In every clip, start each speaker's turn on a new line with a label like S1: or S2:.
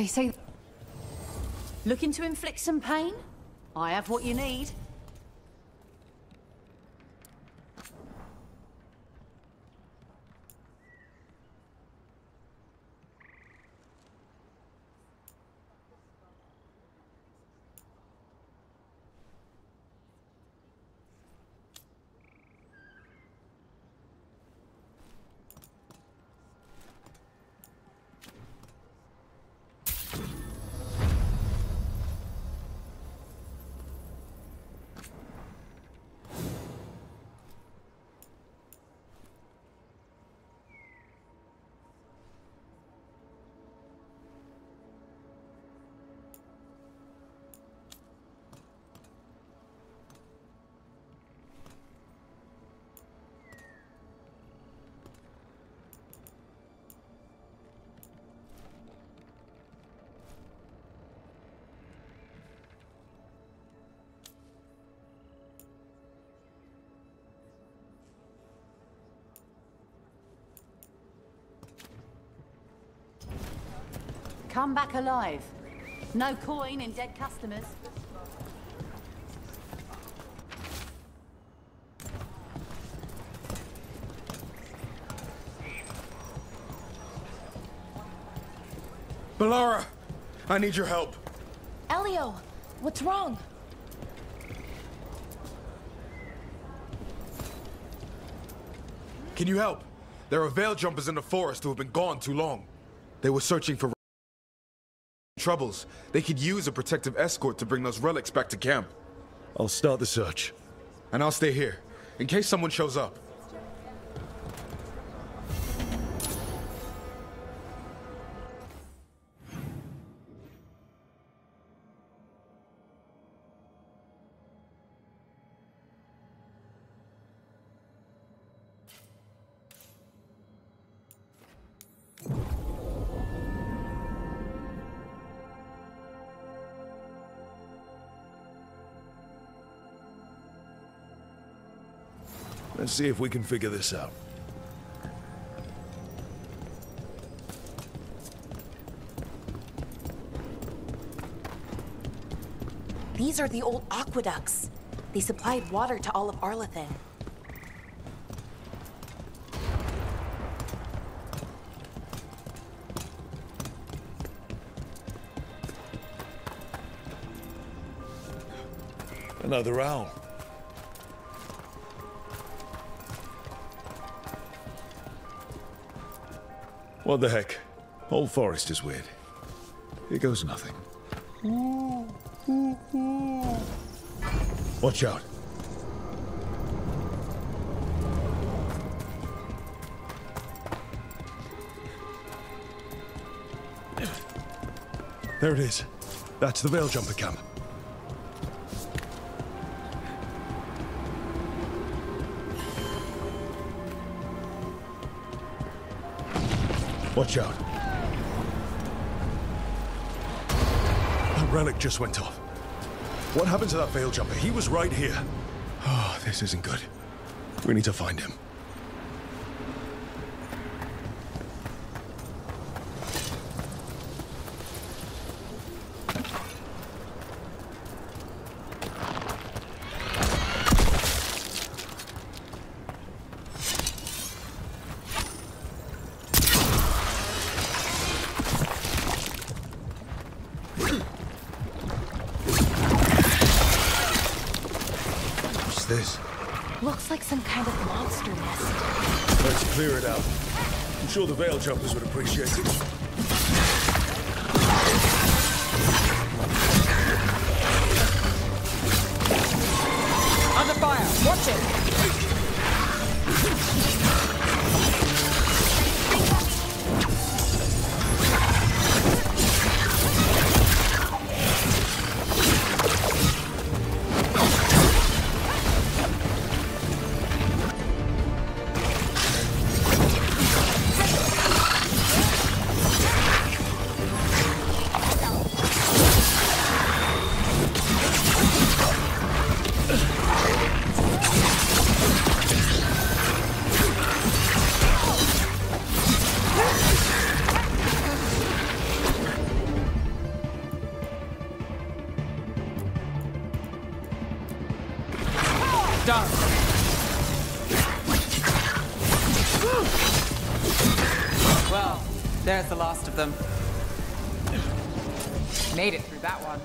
S1: They say... Looking to inflict some pain? I have what you need. Come back alive. No coin in dead customers.
S2: Bellara, I need your help.
S3: Elio, what's wrong?
S2: Can you help? There are veil jumpers in the forest who have been gone too long. They were searching for troubles. They could use a protective escort to bring those relics back to camp.
S4: I'll start the search.
S2: And I'll stay here, in case someone shows up.
S4: Let's see if we can figure this out.
S3: These are the old aqueducts. They supplied water to all of Arlathan.
S4: Another owl. What the heck? Whole forest is weird. Here goes nothing. Watch out. There it is. That's the Veil Jumper camp. Watch out. That relic just went off. What happened to that Veil Jumper? He was right here. Oh, this isn't good. We need to find him. The
S5: last of them. Made it through that one.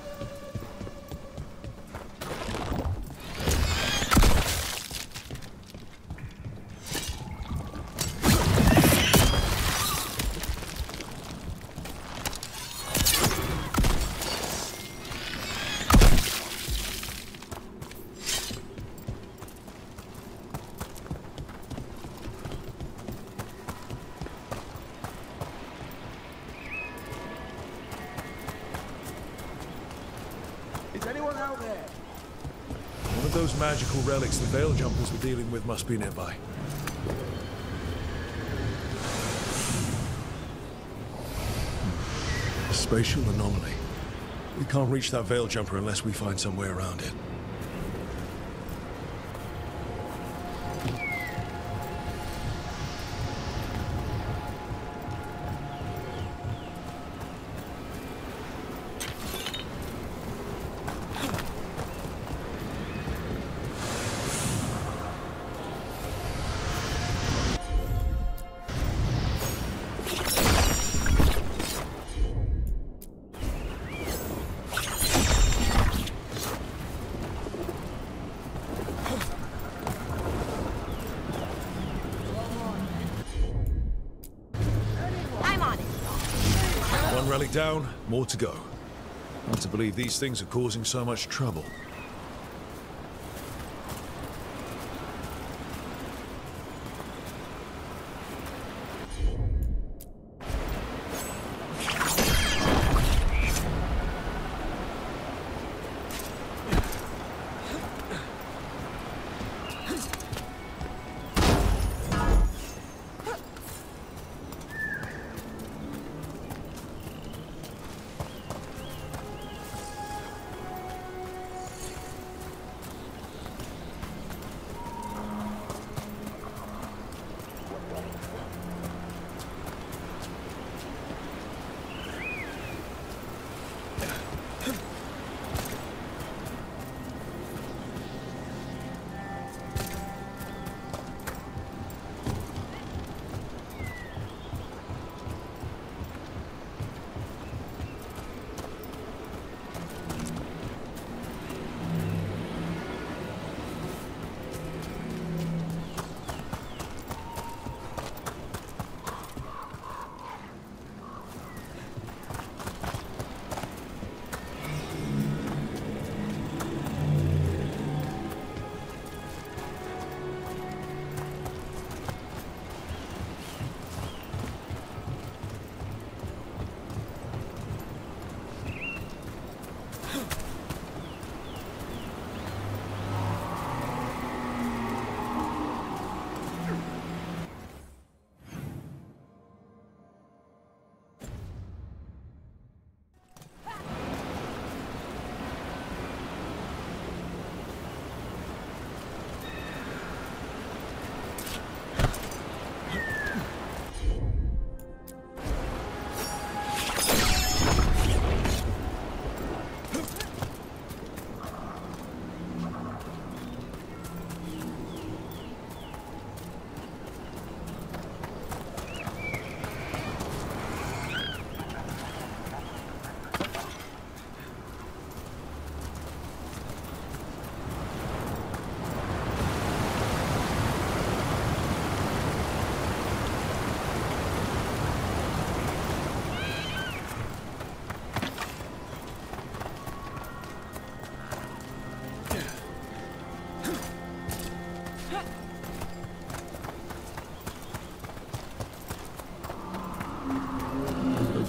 S4: Relics the Veil Jumpers were dealing with must be nearby. A spatial anomaly. We can't reach that Veil Jumper unless we find some way around it. Down, more to go. Hard to believe these things are causing so much trouble.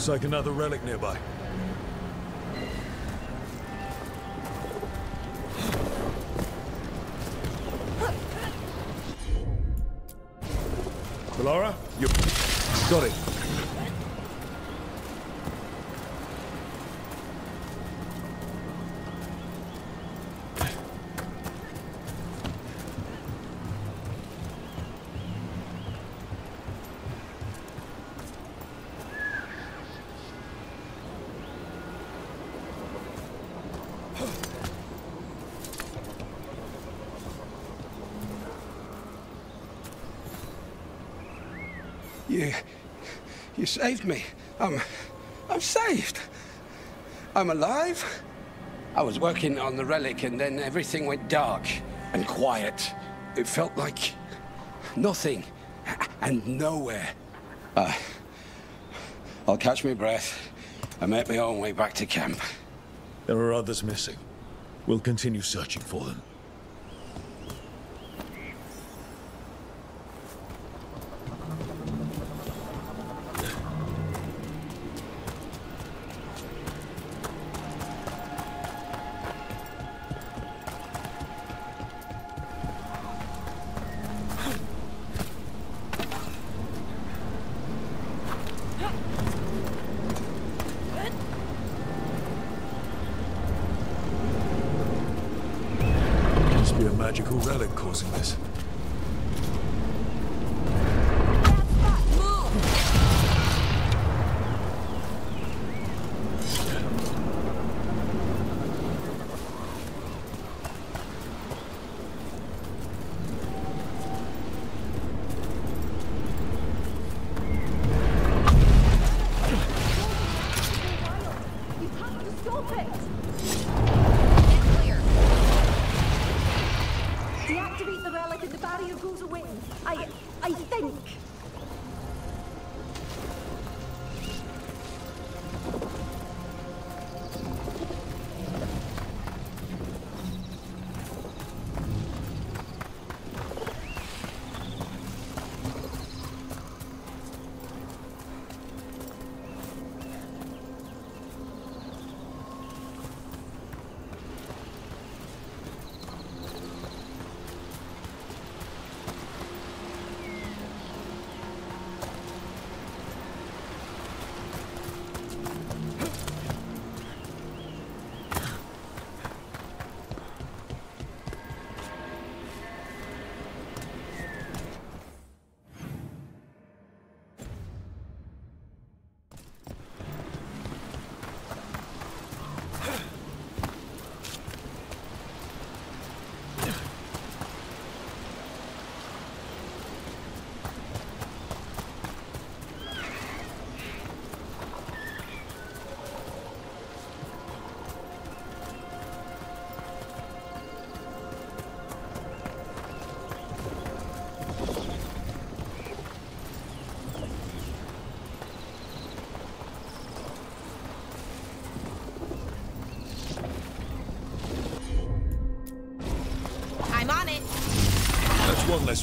S4: Looks like another relic nearby.
S6: Saved me.
S7: I'm. I'm saved. I'm alive. I was working on the relic and then everything went dark and quiet. It felt like nothing and nowhere. Uh, I'll catch my breath and make my own way back to camp.
S4: There are others missing. We'll continue searching for them.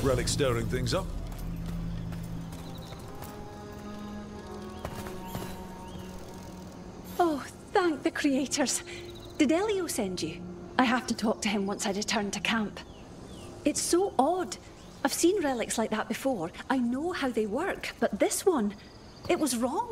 S4: Relic stirring things up.
S1: Oh, thank the creators. Did Elio send you? I have to talk to him once I return to camp. It's so odd. I've seen relics like that before. I know how they work, but this one, it was wrong.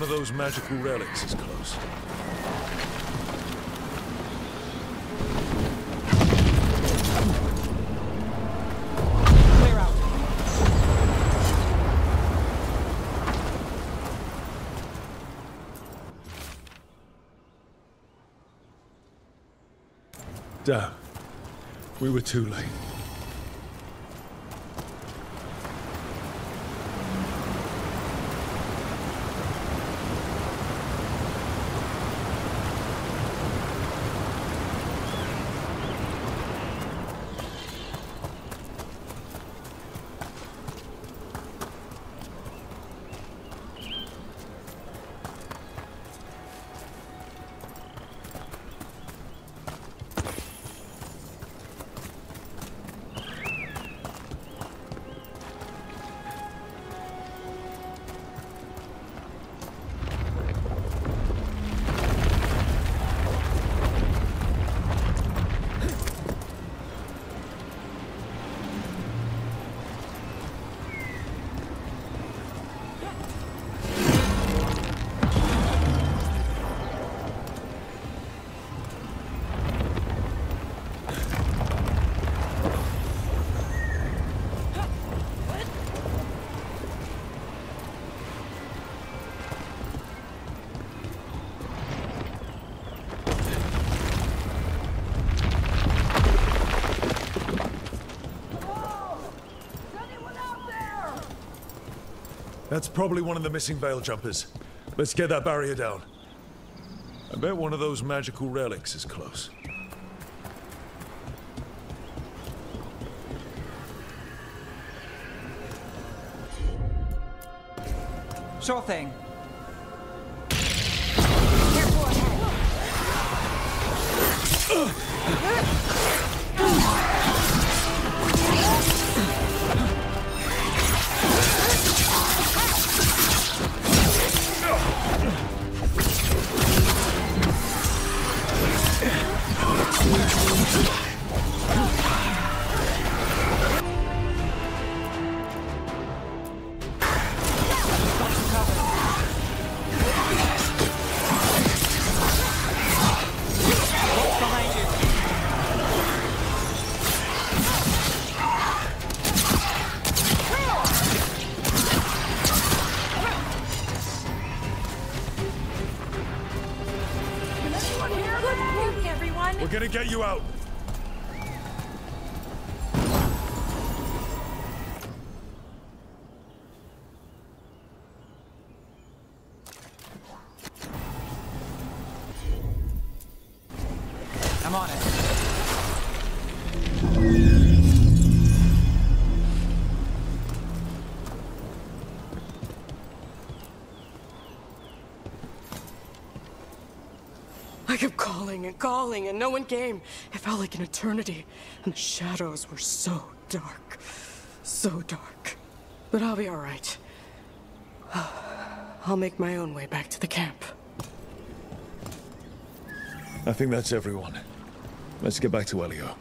S4: One of those magical relics is close.
S5: Clear out.
S4: Damn. We were too late. That's probably one of the missing veil jumpers. Let's get that barrier down. I bet one of those magical relics is close.
S5: Sure thing.
S8: Calling and no one came. It felt like an eternity, and the shadows were so dark. So dark. But I'll be alright. I'll make my own way back to the camp.
S4: I think that's everyone. Let's get back to Elio.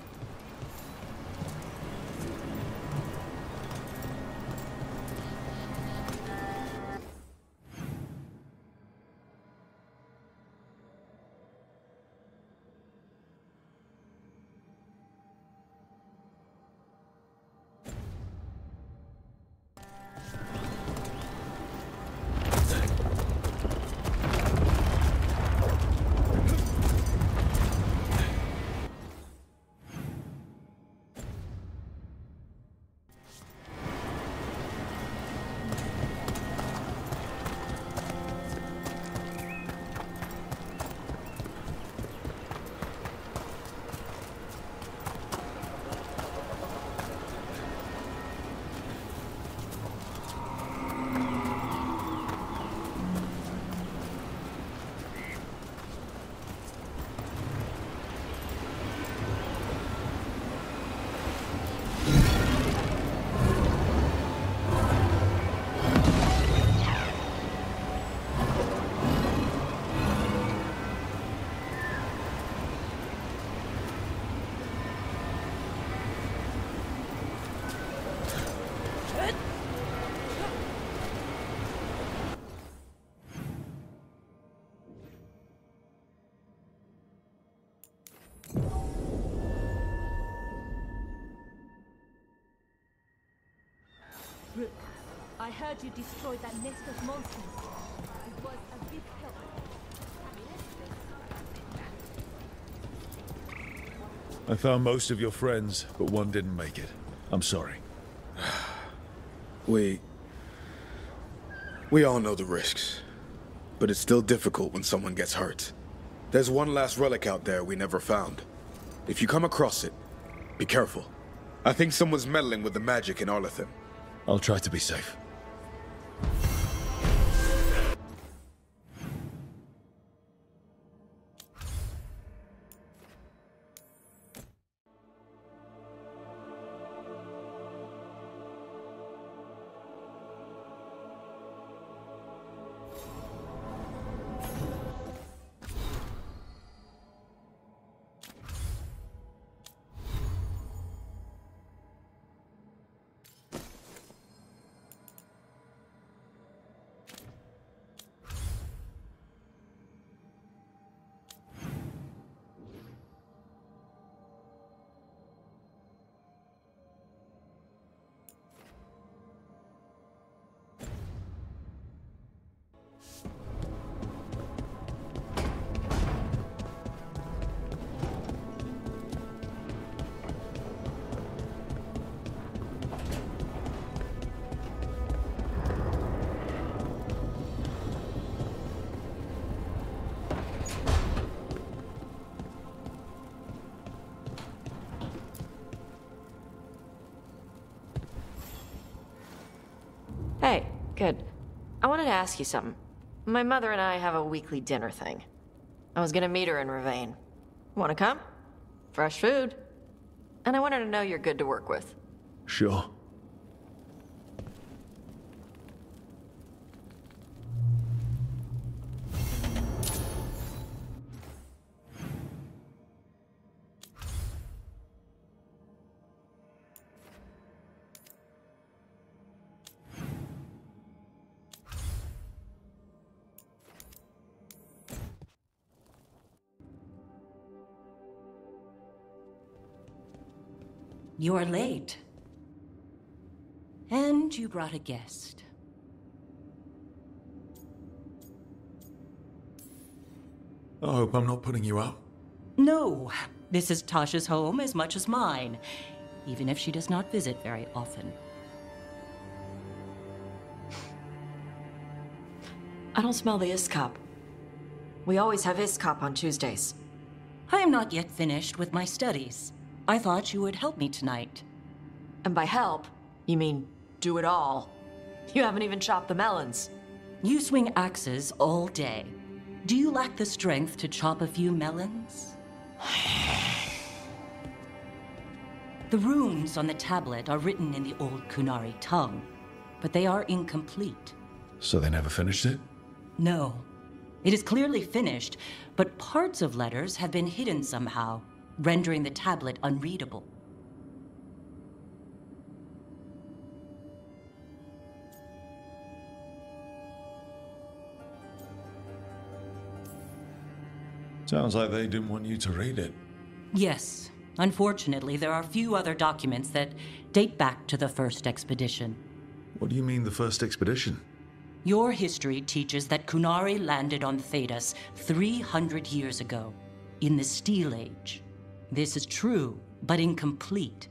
S9: I you destroyed that nest of monsters. It was a big help.
S4: I found most of your friends, but one didn't make it. I'm sorry.
S2: We... We all know the risks. But it's still difficult when someone gets hurt. There's one last relic out there we never found. If you come across it, be careful. I think someone's meddling with the magic in Arlathan.
S4: I'll try to be safe.
S10: Wanted to ask you something. My mother and I have a weekly dinner thing. I was gonna meet her in Rivain. Wanna come? Fresh food. And I wanted to know you're good to work with.
S4: Sure.
S11: You're late. And you brought a guest.
S4: I hope I'm not putting you out.
S11: No, this is Taash's home as much as mine, even if she does not visit very often.
S10: I don't smell the Iskop. We always have Iskop on Tuesdays.
S11: I am not yet finished with my studies. I thought you would help me tonight.
S10: And by help, you mean do it all. You haven't even chopped the melons.
S11: You swing axes all day. Do you lack the strength to chop a few melons? the runes on the tablet are written in the old Qunari tongue, but they are incomplete.
S4: So they never finished it?
S11: No. It is clearly finished, but parts of letters have been hidden somehow, rendering the tablet unreadable.
S4: Sounds like they didn't want you to read it.
S11: Yes. Unfortunately, there are few other documents that date back to the first expedition.
S4: What do you mean, the first expedition?
S11: Your history teaches that Qunari landed on Thedas 300 years ago, in the Steel Age. This is true, but incomplete.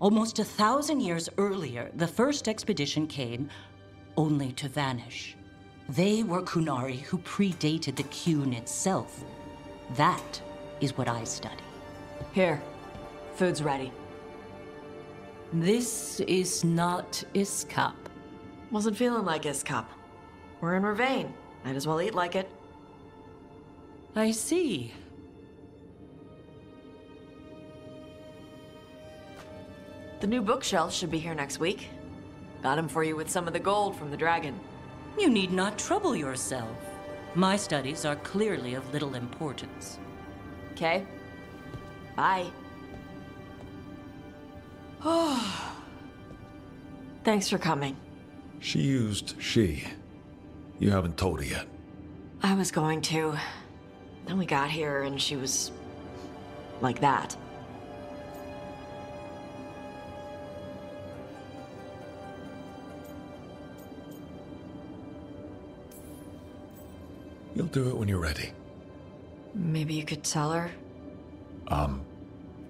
S11: Almost a thousand years earlier, the first expedition came only to vanish. They were Qunari who predated the Qun itself. That is what I study.
S10: Here, food's ready.
S11: This is not Iskop.
S10: Wasn't feeling like Iskop. We're in Rivain. Might as well eat like it.
S11: I see.
S10: The new bookshelf should be here next week. Got him for you with some of the gold from the dragon.
S11: You need not trouble yourself. My studies are clearly of little importance.
S10: Okay. Bye. Thanks for coming.
S4: She used she. You haven't told her yet.
S10: I was going to. Then we got here and she was. like that.
S4: You'll do it when you're ready.
S10: Maybe you could tell her?
S4: Um,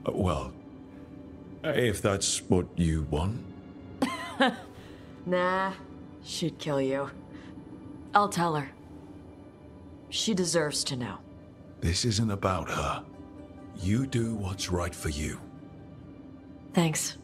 S4: well, if that's what you want.
S10: Nah, she'd kill you. I'll tell her. She deserves to know.
S4: This isn't about her. You do what's right for you.
S10: Thanks.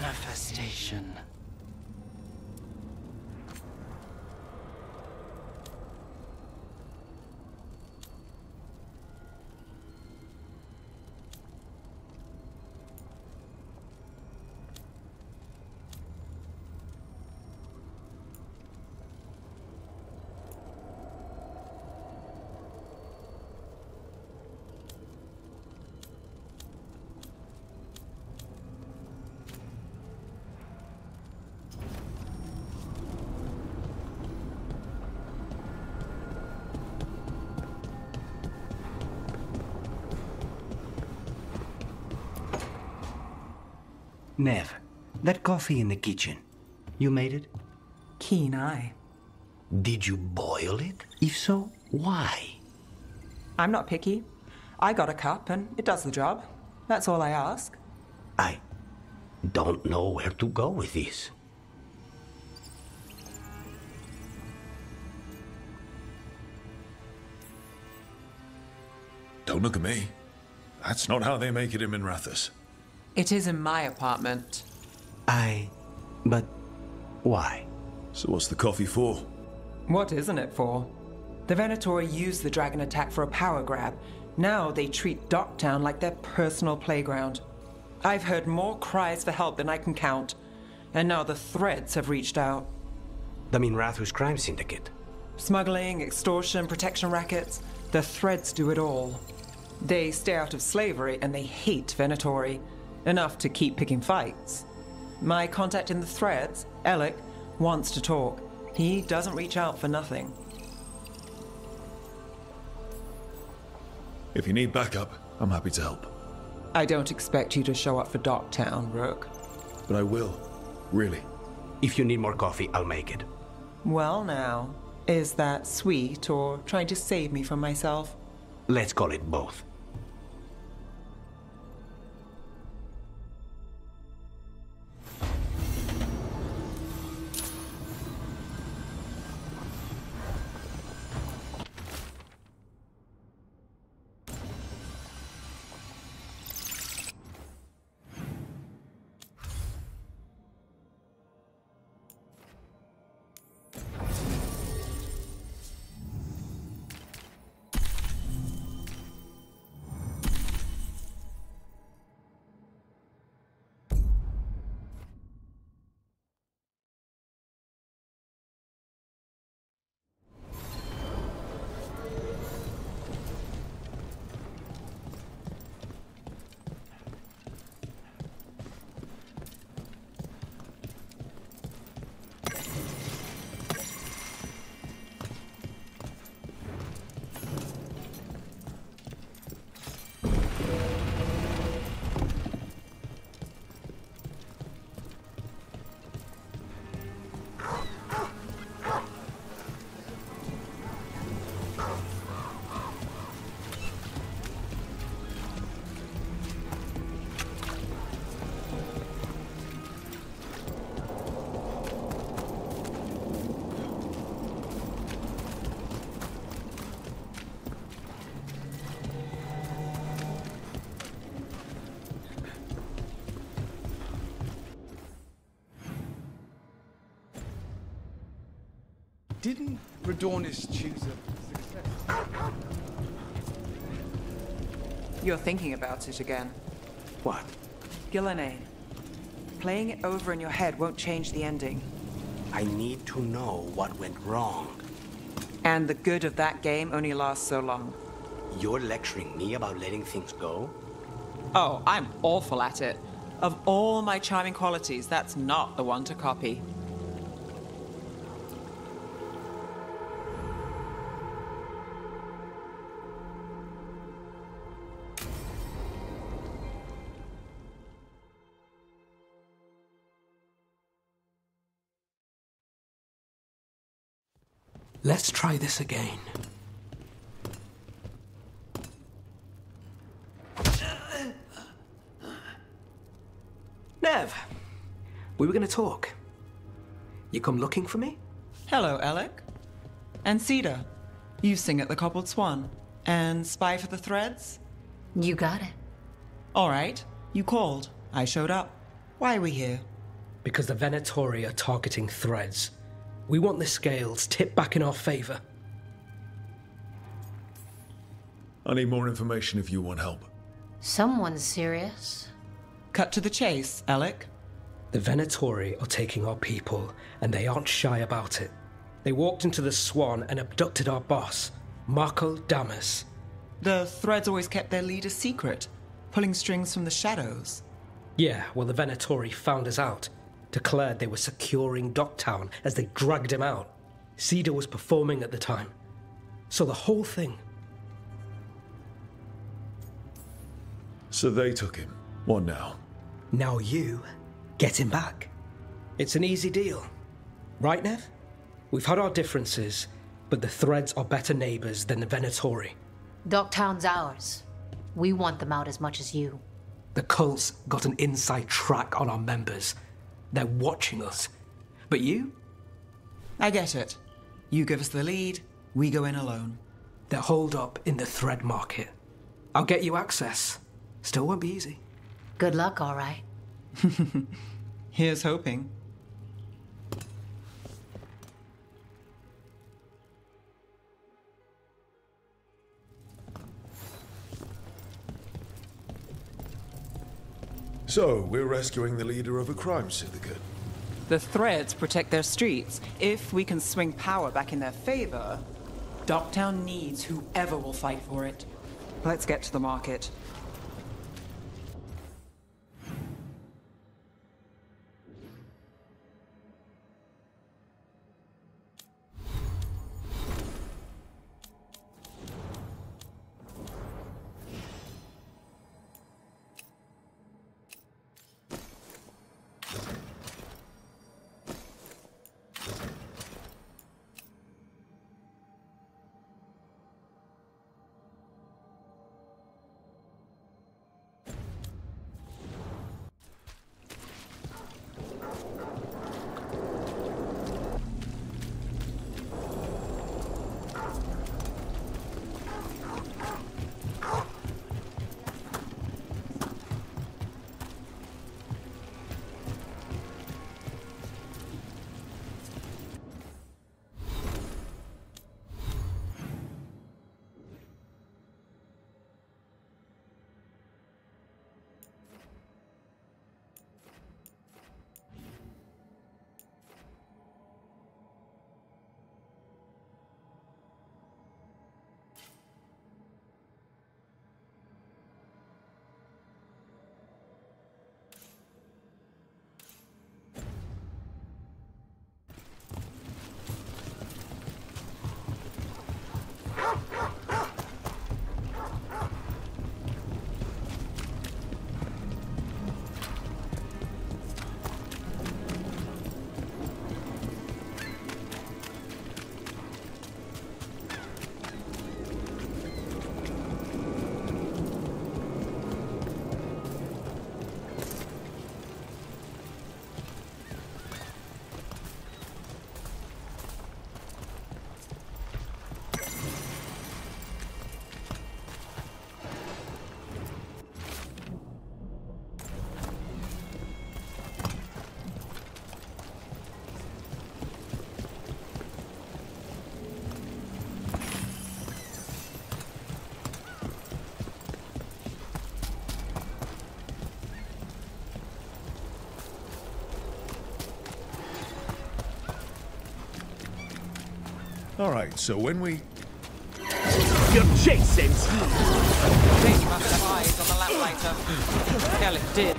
S12: Manifestation.
S13: Neve, that coffee in the kitchen, you made it?
S5: Keen eye.
S13: Did you boil it? If so, why?
S5: I'm not picky. I got a cup and it does the job. That's all I ask.
S13: I don't know where to go with this.
S4: Don't look at me. That's not how they make it in Minrathous.
S5: It is in my apartment.
S13: I. But why?
S4: So what's the coffee for?
S5: What isn't it for? The Venatori used the dragon attack for a power grab. Now they treat Docktown like their personal playground. I've heard more cries for help than I can count. And now the threads have reached out.
S13: The Minrathous crime syndicate.
S5: Smuggling, extortion, protection rackets. The threads do it all. They stay out of slavery and they hate Venatori. Enough to keep picking fights. My contact in the threads, Alec, wants to talk. He doesn't reach out for nothing.
S4: If you need backup, I'm happy to help.
S5: I don't expect you to show up for Docktown, Rook.
S4: But I will. Really.
S13: If you need more coffee, I'll make it.
S5: Well, now, is that sweet or trying to save me from myself?
S13: Let's call it both.
S14: Didn't choose a successor?
S5: You're thinking about it again.
S13: What?
S5: Gillenane. Playing it over in your head won't change the ending.
S13: I need to know what went wrong.
S5: And the good of that game only lasts so long.
S13: You're lecturing me about letting things go?
S5: Oh, I'm awful at it. Of all my charming qualities, that's not the one to copy.
S15: Try this again. Neve, we were going to talk. You come looking for me?
S5: Hello, Alec. And Cedar. You sing at the Cobbled Swan. And spy for the threads?
S16: You got it.
S5: All right. You called. I showed up. Why are we here?
S15: Because the Venatori are targeting threads. We want the scales tipped back in our favor.
S4: I need more information if you want help.
S16: Someone's serious.
S5: Cut to the chase, Alec.
S15: The Venatori are taking our people, and they aren't shy about it. They walked into the Swan and abducted our boss, Marco Damas.
S5: The threads always kept their leader secret, pulling strings from the shadows.
S15: Yeah, well, the Venatori found us out, declared they were securing Docktown as they dragged him out. Cedar was performing at the time. So the whole thing.
S4: So they took him. What now?
S15: Now you get him back. It's an easy deal. Right, Neve? We've had our differences, but the Threads are better neighbors than the Venatori.
S16: Docktown's ours. We want them out as much as you.
S15: The cult's got an inside track on our members. They're watching us. But you?
S5: I get it. You give us the lead, we go in alone.
S15: They're holed up in the thread market. I'll get you access. Still won't be easy.
S16: Good luck, all right.
S5: Here's hoping.
S4: So, we're rescuing the leader of a crime syndicate.
S5: The threads protect their streets. If we can swing power back in their favor, Docktown needs whoever will fight for it. Let's get to the market.
S4: All right, so when we...
S6: You're chasing
S5: They must have eyes on the lamplighter. Hell, it did.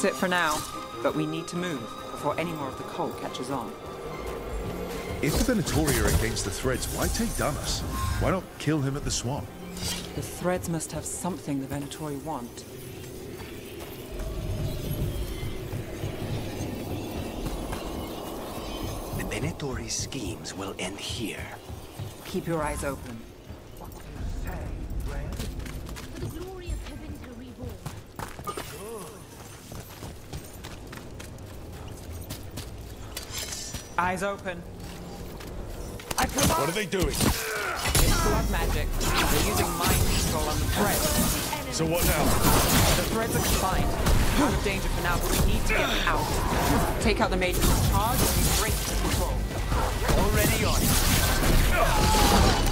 S5: That's it for now. But we need to move before any more of the cold catches on.
S4: If the Venatori are against the Threads, why take Damas? Why not kill him at the swamp?
S5: The threads must have something the Venatori want.
S17: The Venatori's schemes will end here.
S5: Keep your eyes open. Eyes open.
S4: What are they doing?
S5: It's blood magic. They're using mind control on the threads.
S4: So what now?
S5: The threads are confined. Out of danger for now, but we need to get out. Take out the mages in charge and we break the control.
S6: Already on it.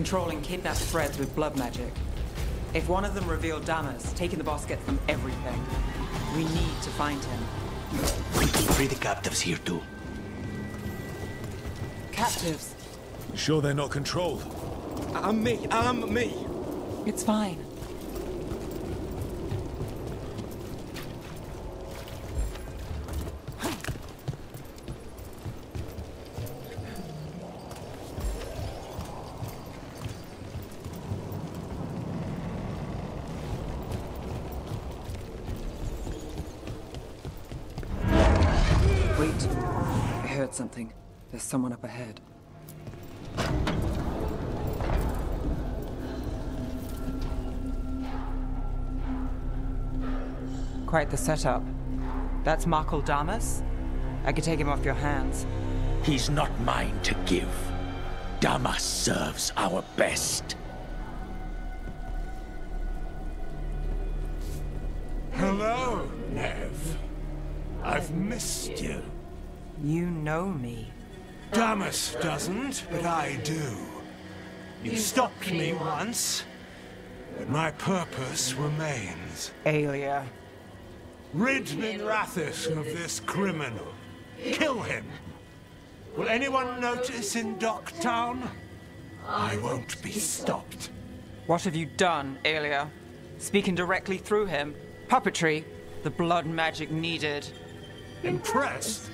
S17: They're
S5: controlling kidnapped threads with blood magic. If one of them revealed Damas, taking the boss gets them everything. We need to find him.
S17: We can free the captives here too.
S5: Captives.
S4: You sure they're not controlled?
S15: I'm me. I'm me.
S5: It's fine. Someone up ahead. Quite the setup. That's Markle Damas? I could take him off your hands.
S6: He's not mine to give. Damas serves our best.
S18: Hello, Neve. I've missed you.
S5: You know me.
S18: Damas doesn't, but I do. You stopped me once, but my purpose remains.
S5: Aelia.
S18: Rid Minrathous of this criminal. Kill him. Will anyone notice in Docktown? I won't be stopped.
S5: What have you done, Aelia? Speaking directly through him. Puppetry. The blood magic needed.
S18: Impressed?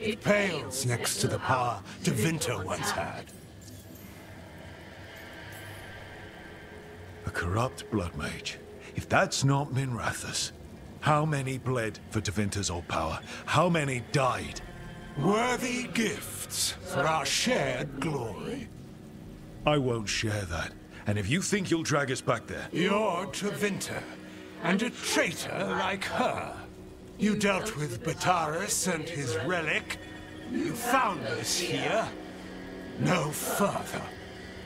S18: It pales next to the power Tevinter once had.
S4: A corrupt blood mage. If that's not Minrathous, how many bled for Tevinter's old power? How many died?
S18: Worthy gifts for our shared glory.
S4: I won't share that. And if you think you'll drag us back there...
S18: You're Tevinter, and a traitor like her. You dealt with Bataris and his relic. You found us here. No further.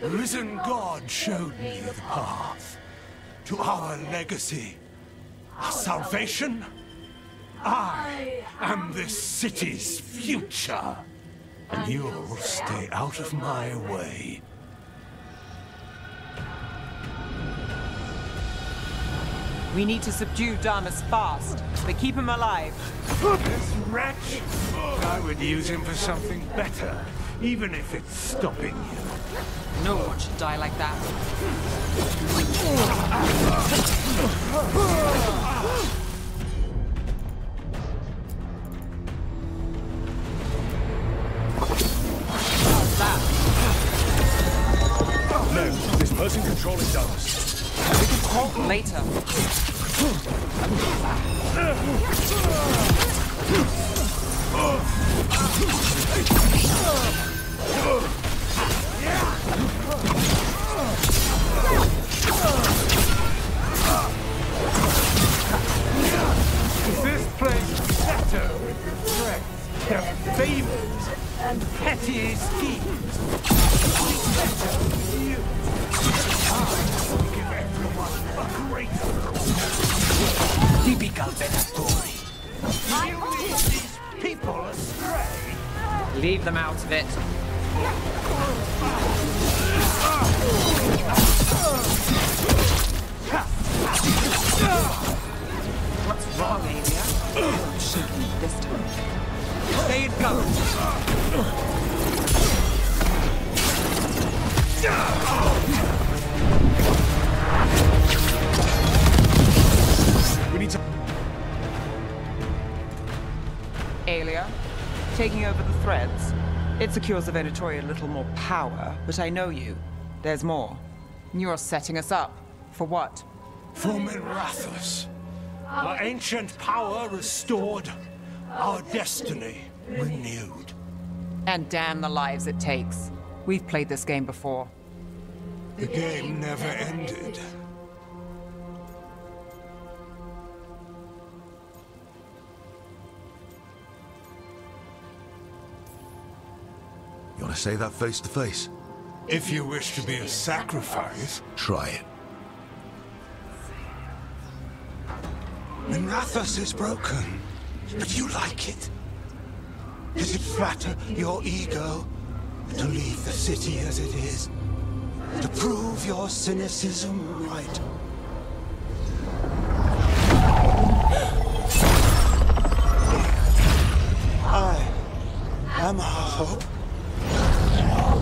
S18: The risen God showed me the path. To our legacy. Our salvation. I am this city's future. And you'll stay out of my way.
S5: We need to subdue Damas fast, but keep him alive.
S18: This wretch! I would use him for something better, even if it's stopping you.
S5: No one should die like that. Later.
S18: This place better with threats, their favors, and petty schemes? Better you.
S6: Typical Venatori.
S18: You lead these people astray.
S5: Leave them out of it. What's wrong, Aelia? I'm shaking this time. Stay it goes.
S4: We need to...
S5: Aelia, taking over the threads. It secures the Venatori a little more power, but I know you. There's more. You're setting us up. For what?
S18: For Minrathous. Our ancient power restored. Our destiny renewed.
S5: And damn the lives it takes. We've played this game before.
S18: The game never ended.
S4: You want to say that face to face?
S18: If you wish to be a sacrifice,
S4: Try it.
S18: Minrathous is broken, but you like it. Does it flatter your ego to leave the city as it is? To prove your cynicism right? I am our hope.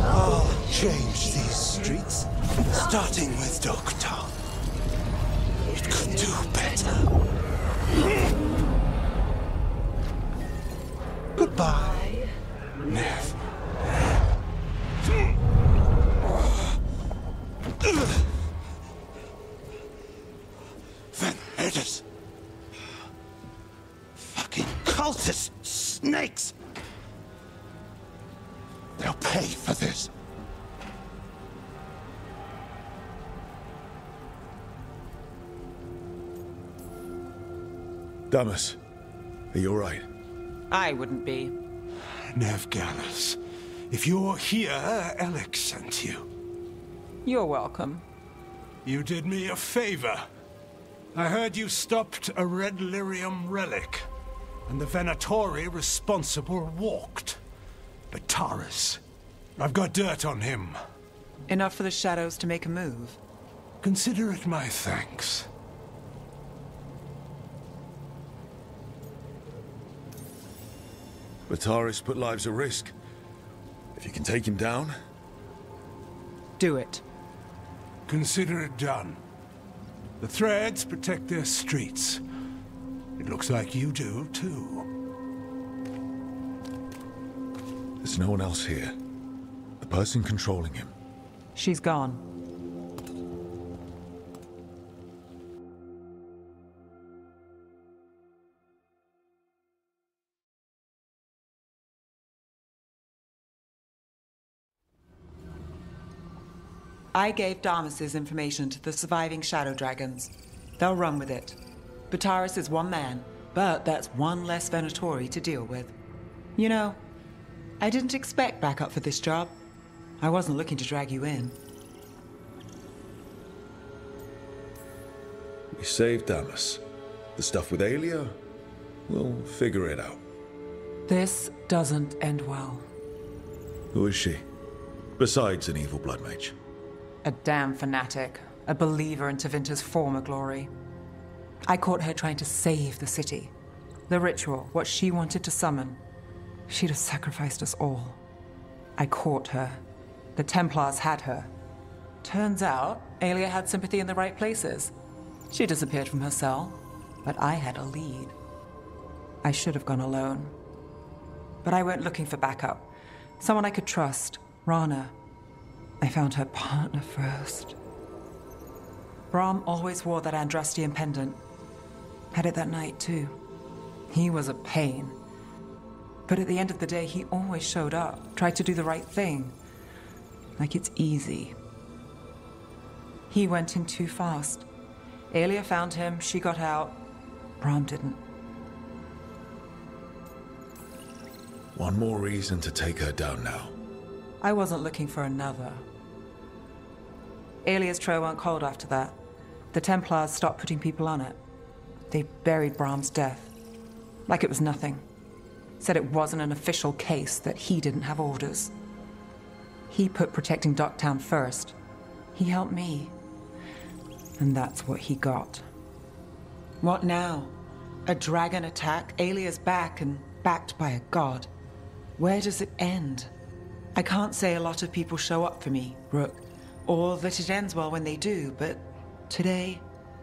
S18: I'll change these streets, starting with Docktown. It could do better. Goodbye, Neve. Van Heders. Fucking cultist snakes. Pay for this.
S4: Damas, are you alright?
S5: I wouldn't be.
S18: Neve if you're here, Alec sent you.
S5: You're welcome.
S18: You did me a favor. I heard you stopped a red lyrium relic, and the Venatori responsible walked. Bataris, I've got dirt on him.
S5: Enough for the shadows to make a move.
S18: Consider it my thanks.
S4: Bataris put lives at risk. If you can take him down,
S5: Do it.
S18: Consider it done. The Threads protect their streets. It looks like you do, too.
S4: There's no one else here. The person controlling him.
S5: She's gone. I gave Damas's information to the surviving Shadow Dragons. They'll run with it. Bataris is one man, but that's one less Venatori to deal with. You know, I didn't expect backup for this job. I wasn't looking to drag you in.
S4: We saved Damas. The stuff with Aelia? We'll figure it out.
S5: This doesn't end well.
S4: Who is she? Besides an evil blood mage.
S5: A damn fanatic, a believer in Tevinter's former glory. I caught her trying to save the city. The ritual, what she wanted to summon. She'd have sacrificed us all. I caught her. The Templars had her. Turns out, Aelia had sympathy in the right places. She disappeared from her cell, but I had a lead. I should have gone alone. But I went looking for backup. Someone I could trust, Rana. I found her partner first. Brahm always wore that Andrastian pendant. Had it that night, too. He was a pain. But at the end of the day, he always showed up, tried to do the right thing. Like it's easy. He went in too fast. Aelia found him, she got out. Brahm didn't.
S4: One more reason to take her down now.
S5: I wasn't looking for another. Aelia's trail went cold after that. The Templars stopped putting people on it. They buried Brahm's death. Like it was nothing. Said it wasn't an official case, that he didn't have orders. He put protecting Docktown first. He helped me. And that's what he got. What now? A dragon attack, Aelia's back, and backed by a god. Where does it end? I can't say a lot of people show up for me, Rook, or that it ends well when they do, but today,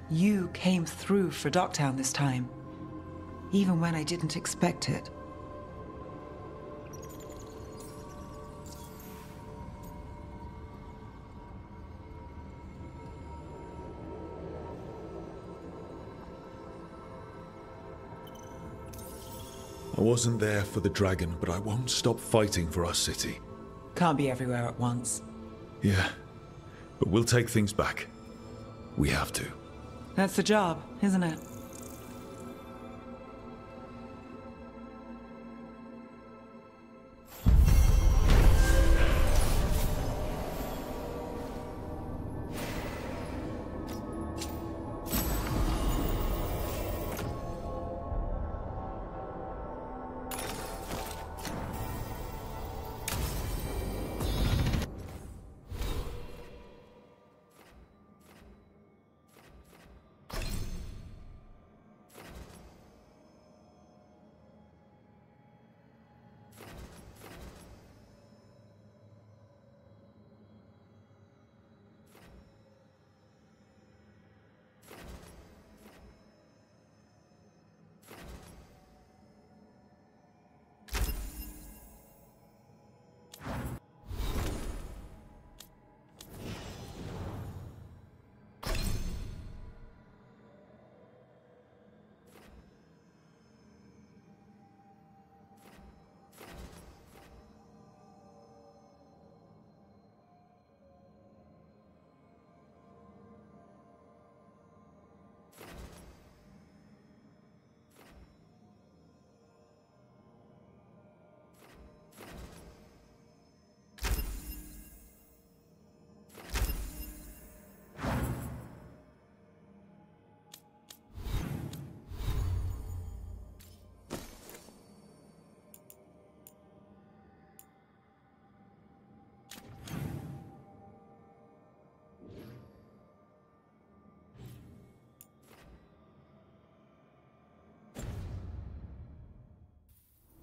S5: you came through for Docktown this time. Even when I didn't expect it.
S4: I wasn't there for the dragon, but I won't stop fighting for our city.
S5: Can't be everywhere at once.
S4: Yeah, but we'll take things back. We have to.
S5: That's the job, isn't it?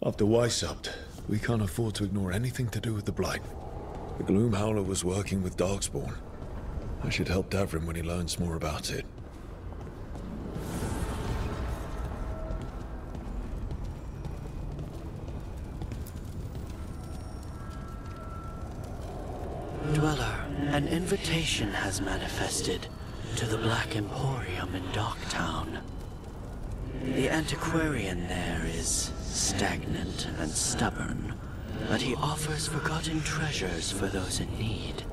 S4: After Weisshaupt, we can't afford to ignore anything to do with the Blight. The Gloom Howler was working with Darkspawn. I should help Davrin when he learns more about it.
S12: Dweller, an invitation has manifested to the Black Emporium in Docktown. The antiquarian there is stagnant and stubborn, but he offers forgotten treasures for those in need.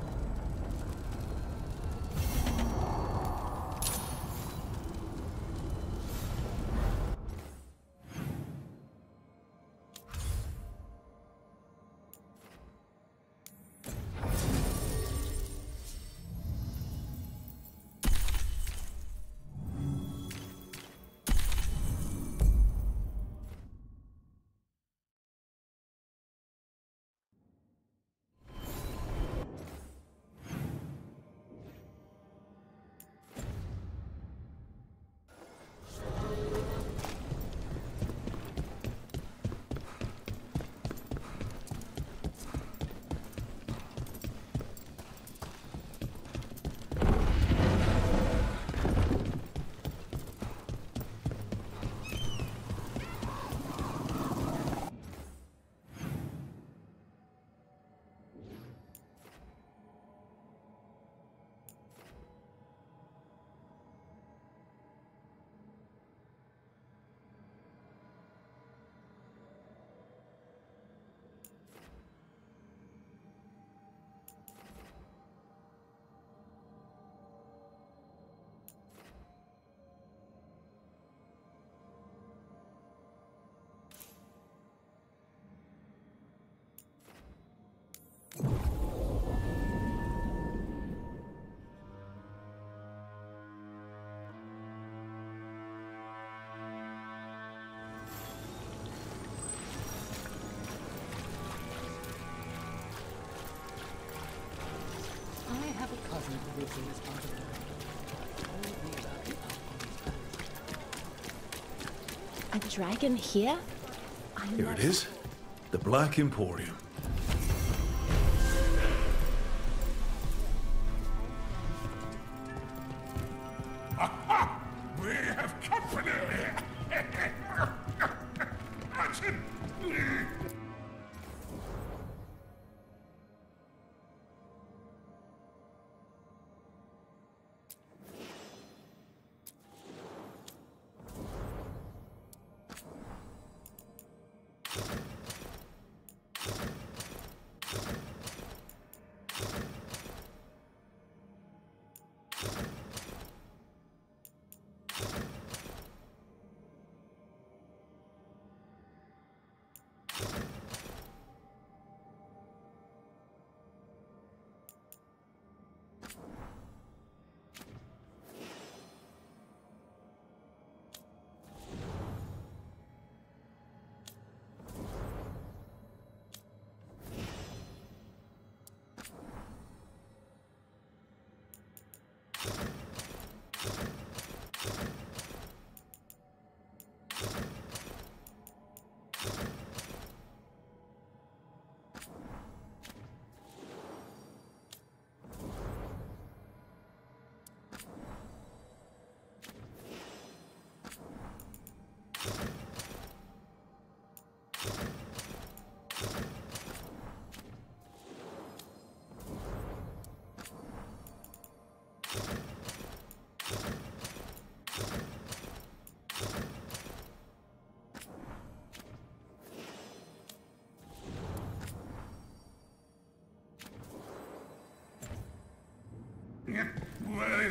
S9: A
S1: dragon here? I
S4: Here it is. The Black Emporium.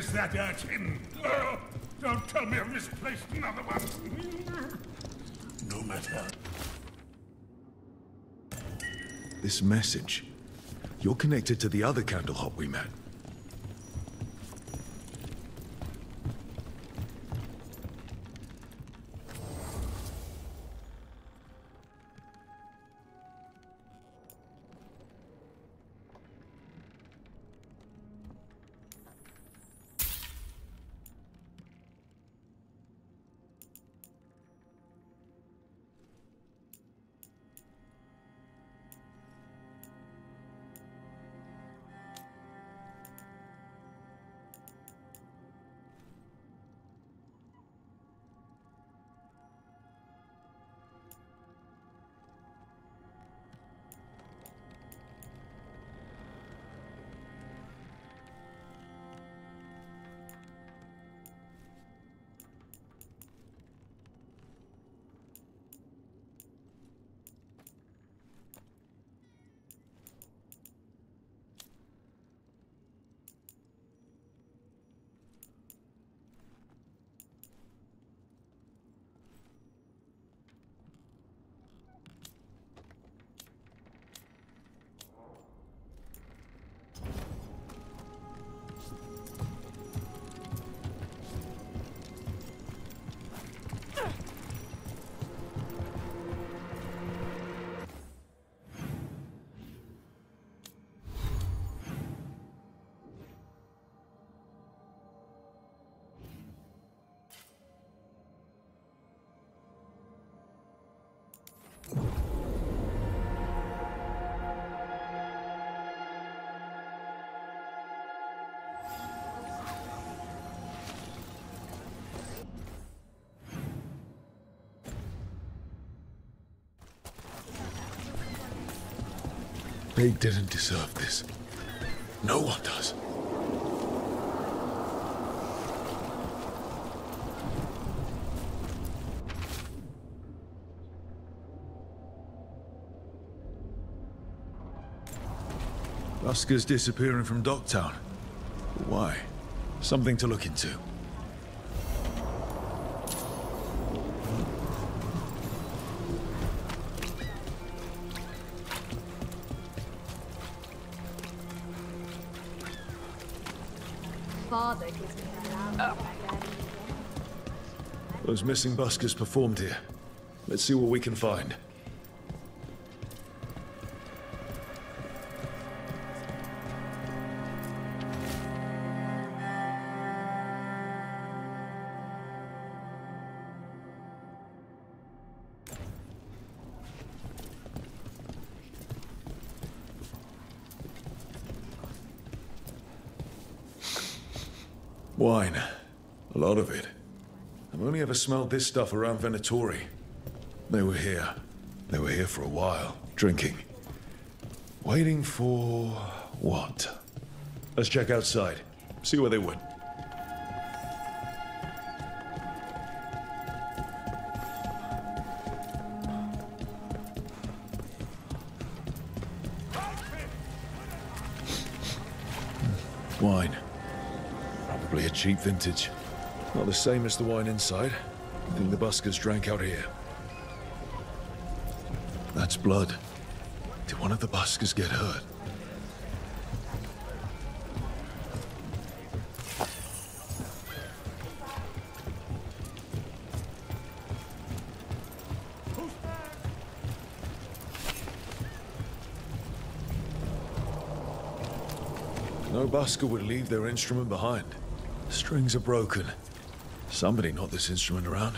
S18: Where is that urchin? Oh, don't tell me I've misplaced another one. No matter.
S4: This message. You're connected to the other candle hop we met. They didn't deserve this. No one does. Busker's disappearing from Docktown. Why? Something to look into. Those missing buskers performed here. Let's see what we can find. Smelled this stuff around Venatori. They were here. They were here for a while, drinking. Waiting for... what? Let's check outside. See where they went. Wine. Probably a cheap vintage. Not the same as the wine inside. I think the buskers drank out here. That's blood. Did one of the buskers get hurt? No busker would leave their instrument behind. The Strings are broken. Somebody knocked this instrument around.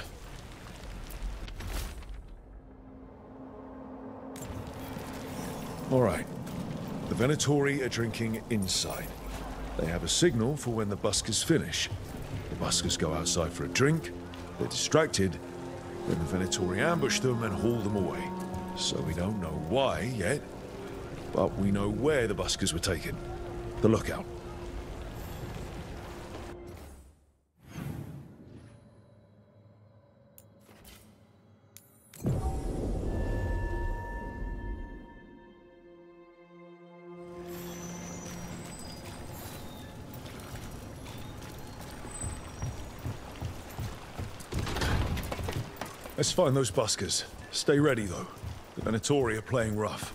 S4: All right. The Venatori are drinking inside. They have a signal for when the buskers finish. The buskers go outside for a drink, they're distracted, then the Venatori ambush them and haul them away. So we don't know why yet, but we know where the buskers were taken. The lookout. Let's find those buskers. Stay ready, though. The Venatori are playing rough.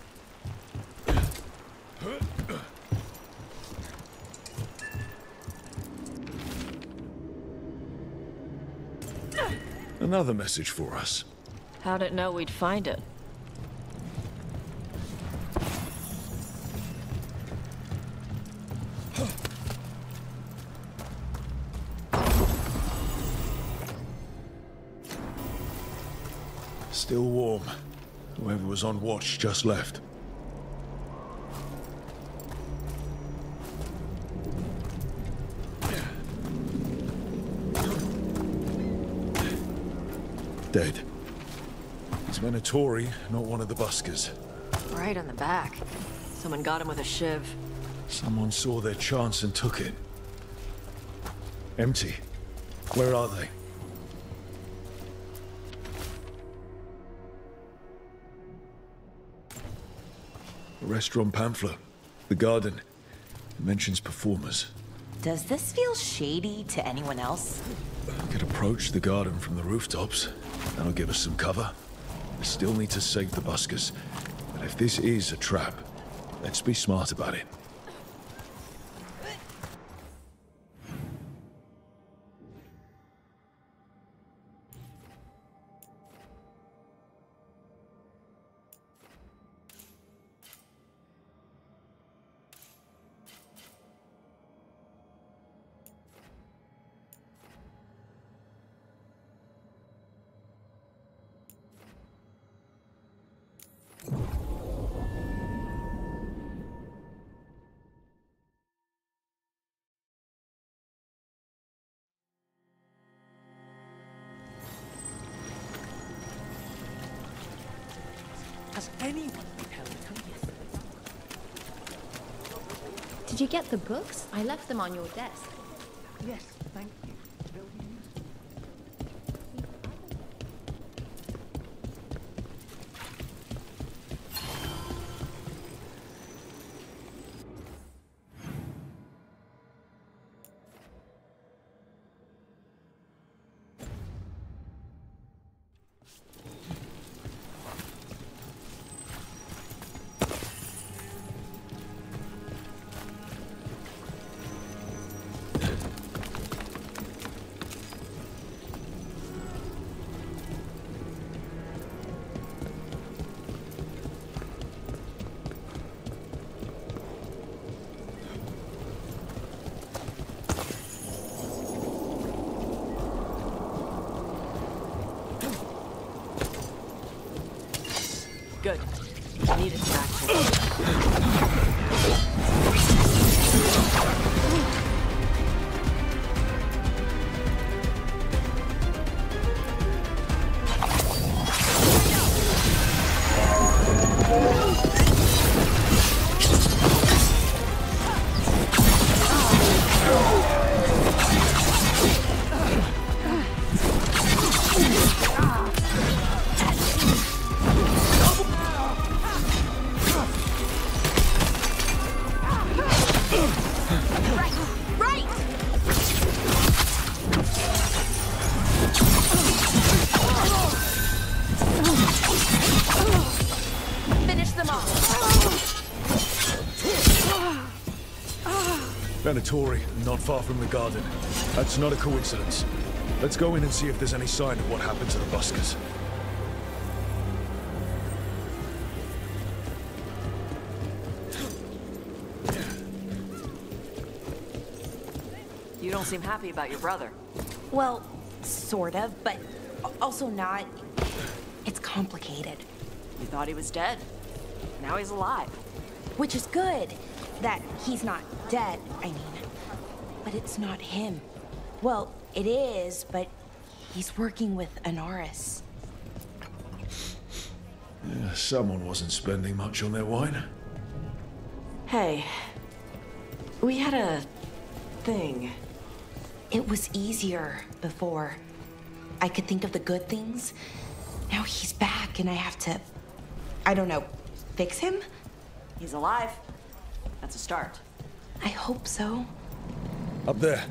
S4: Another message for us.
S10: How'd it know we'd find it?
S4: Was on watch just left. Dead. He's Venatori, not one of the buskers.
S10: Right on the back. Someone got him with a shiv.
S4: Someone saw their chance and took it. Empty. Where are they? Restaurant pamphlet. The garden. It mentions performers.
S3: Does this feel shady to anyone else?
S4: Could approach the garden from the rooftops. That'll give us some cover. We still need to save the buskers. But if this is a trap, let's be smart about it.
S19: The books? I left them on your desk.
S4: Venatori, not far from the garden. That's not a coincidence. Let's go in and see if there's any sign of what happened to the buskers.
S10: You don't seem happy about your brother.
S3: Well, sort of, but also not. It's complicated.
S10: You thought he was dead. Now he's alive.
S3: Which is good that he's not dead, I mean. But it's not him. Well, it is, but he's working with Anaris.
S4: Yeah, someone wasn't spending much on their wine.
S10: Hey, we had a thing.
S3: It was easier before. I could think of the good things. Now he's back and I have to, I don't know, fix him?
S10: He's alive. That's a start.
S3: I hope so.
S4: Up there.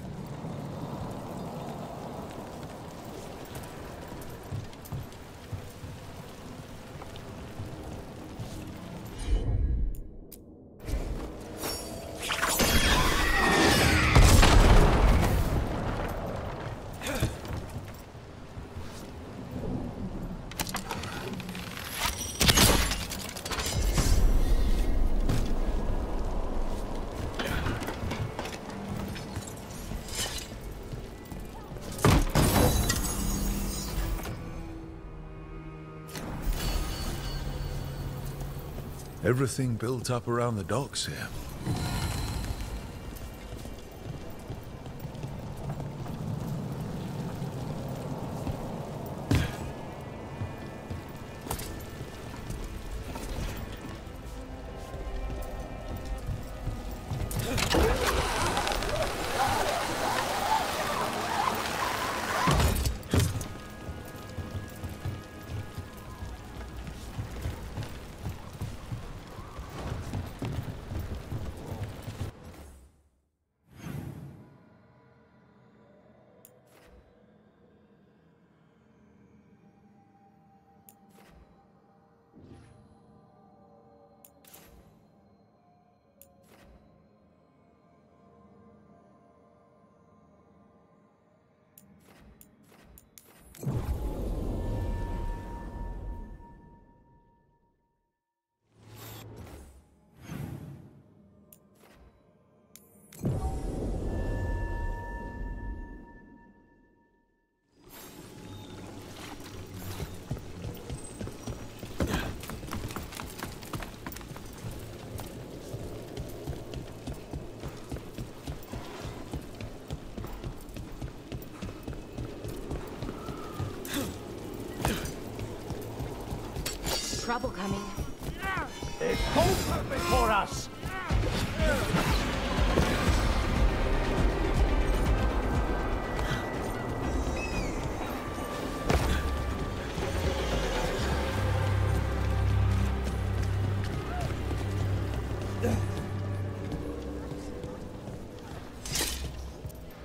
S4: Everything built up around the docks here.
S3: trouble coming.
S6: For us!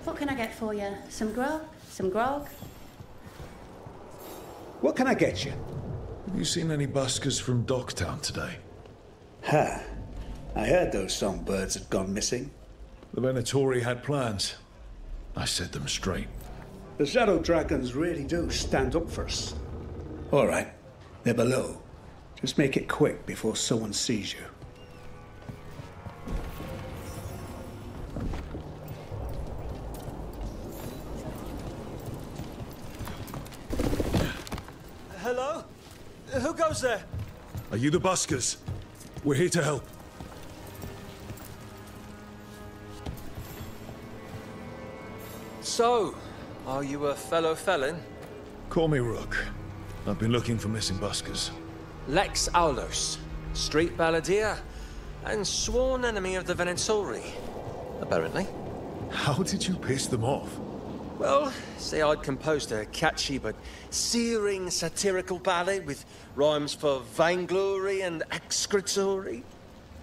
S20: What can I get for you? Some grog? Some grog?
S21: What can I get you?
S4: Have you seen any buskers from Docktown today?
S21: Ha! I heard those songbirds had gone missing.
S4: The Venatori had plans. I set them straight.
S21: The Shadow Dragons really do stand up for us. All right, they're below. Just make it quick before someone sees you.
S4: You the buskers? We're here to help.
S22: So, are you a fellow felon?
S4: Call me Rook. I've been looking for missing buskers.
S22: Lex Aulos, street balladeer, and sworn enemy of the Venatori, apparently.
S4: How did you piss them off?
S22: Well, say I'd composed a catchy but searing satirical ballad with rhymes for vainglory and excretory.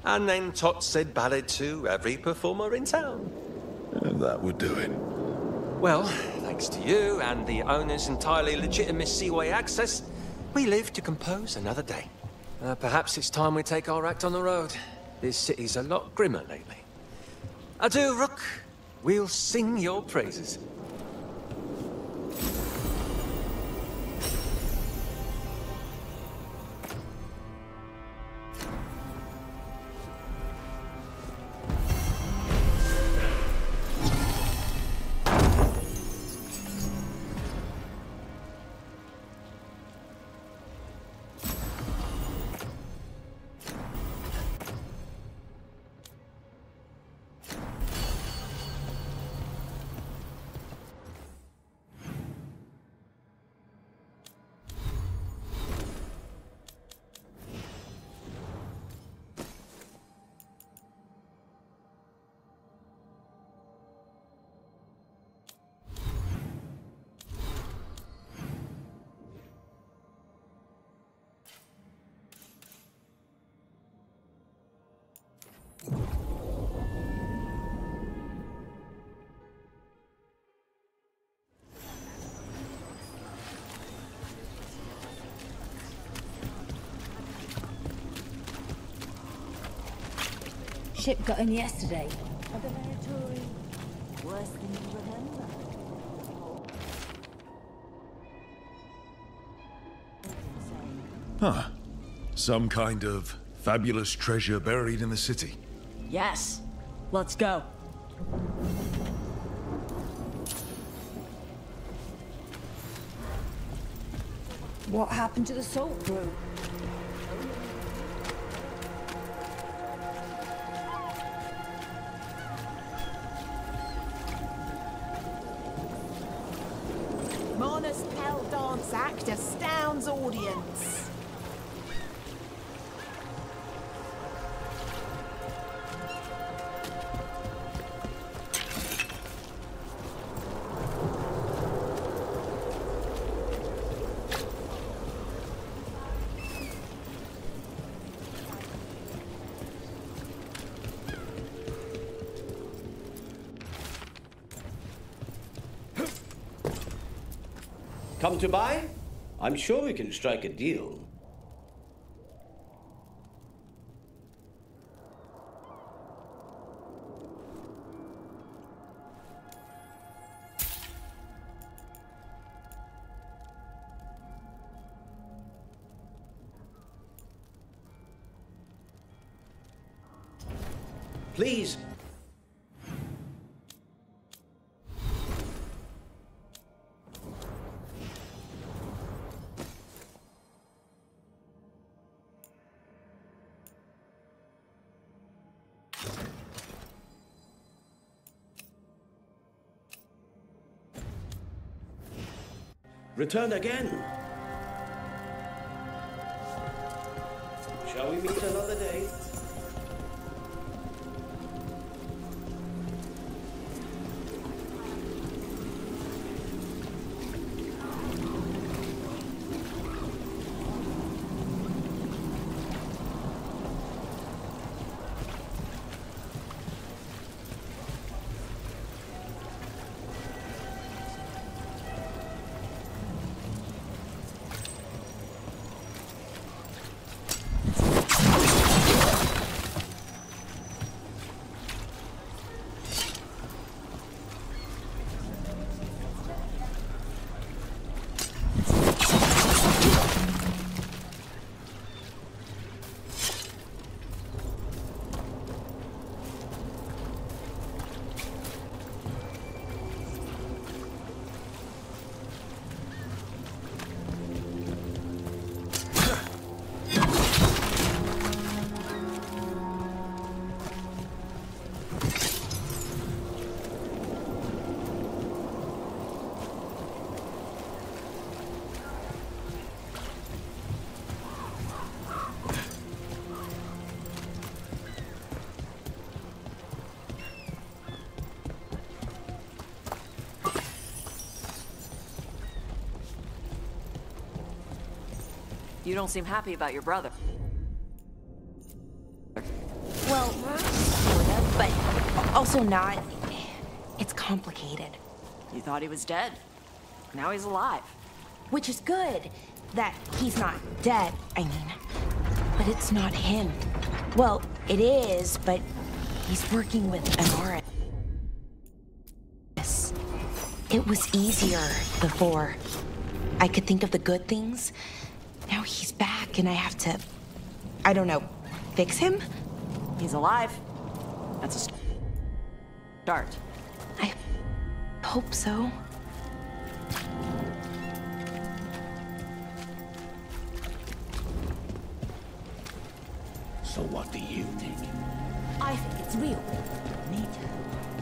S22: And then Tot said ballad to every performer in town.
S4: And that would do it.
S22: Well, thanks to you and the owner's entirely legitimate seaway access, we live to compose another day. Uh, perhaps it's time we take our act on the road. This city's a lot grimmer lately. Adieu, Rook. We'll sing your praises.
S1: Ship got in yesterday.
S9: Worse than you remember.
S4: Huh. Some kind of fabulous treasure buried in the city.
S10: Yes. Let's go.
S1: What happened to the salt brew?
S23: To buy? I'm sure we can strike a deal. Return again.
S10: You don't seem happy about your brother.
S3: Well, sort of, but also not. It's complicated.
S10: You thought he was dead. Now he's alive.
S3: Which is good. That he's not dead, I mean. But it's not him. Well, it is, but he's working with Anaris. It was easier before. I could think of the good things. Now he's back and I have to, I don't know, fix him?
S10: He's alive. That's a start.
S3: I hope so.
S6: So what do you think?
S9: I think it's real.
S6: Me
S3: You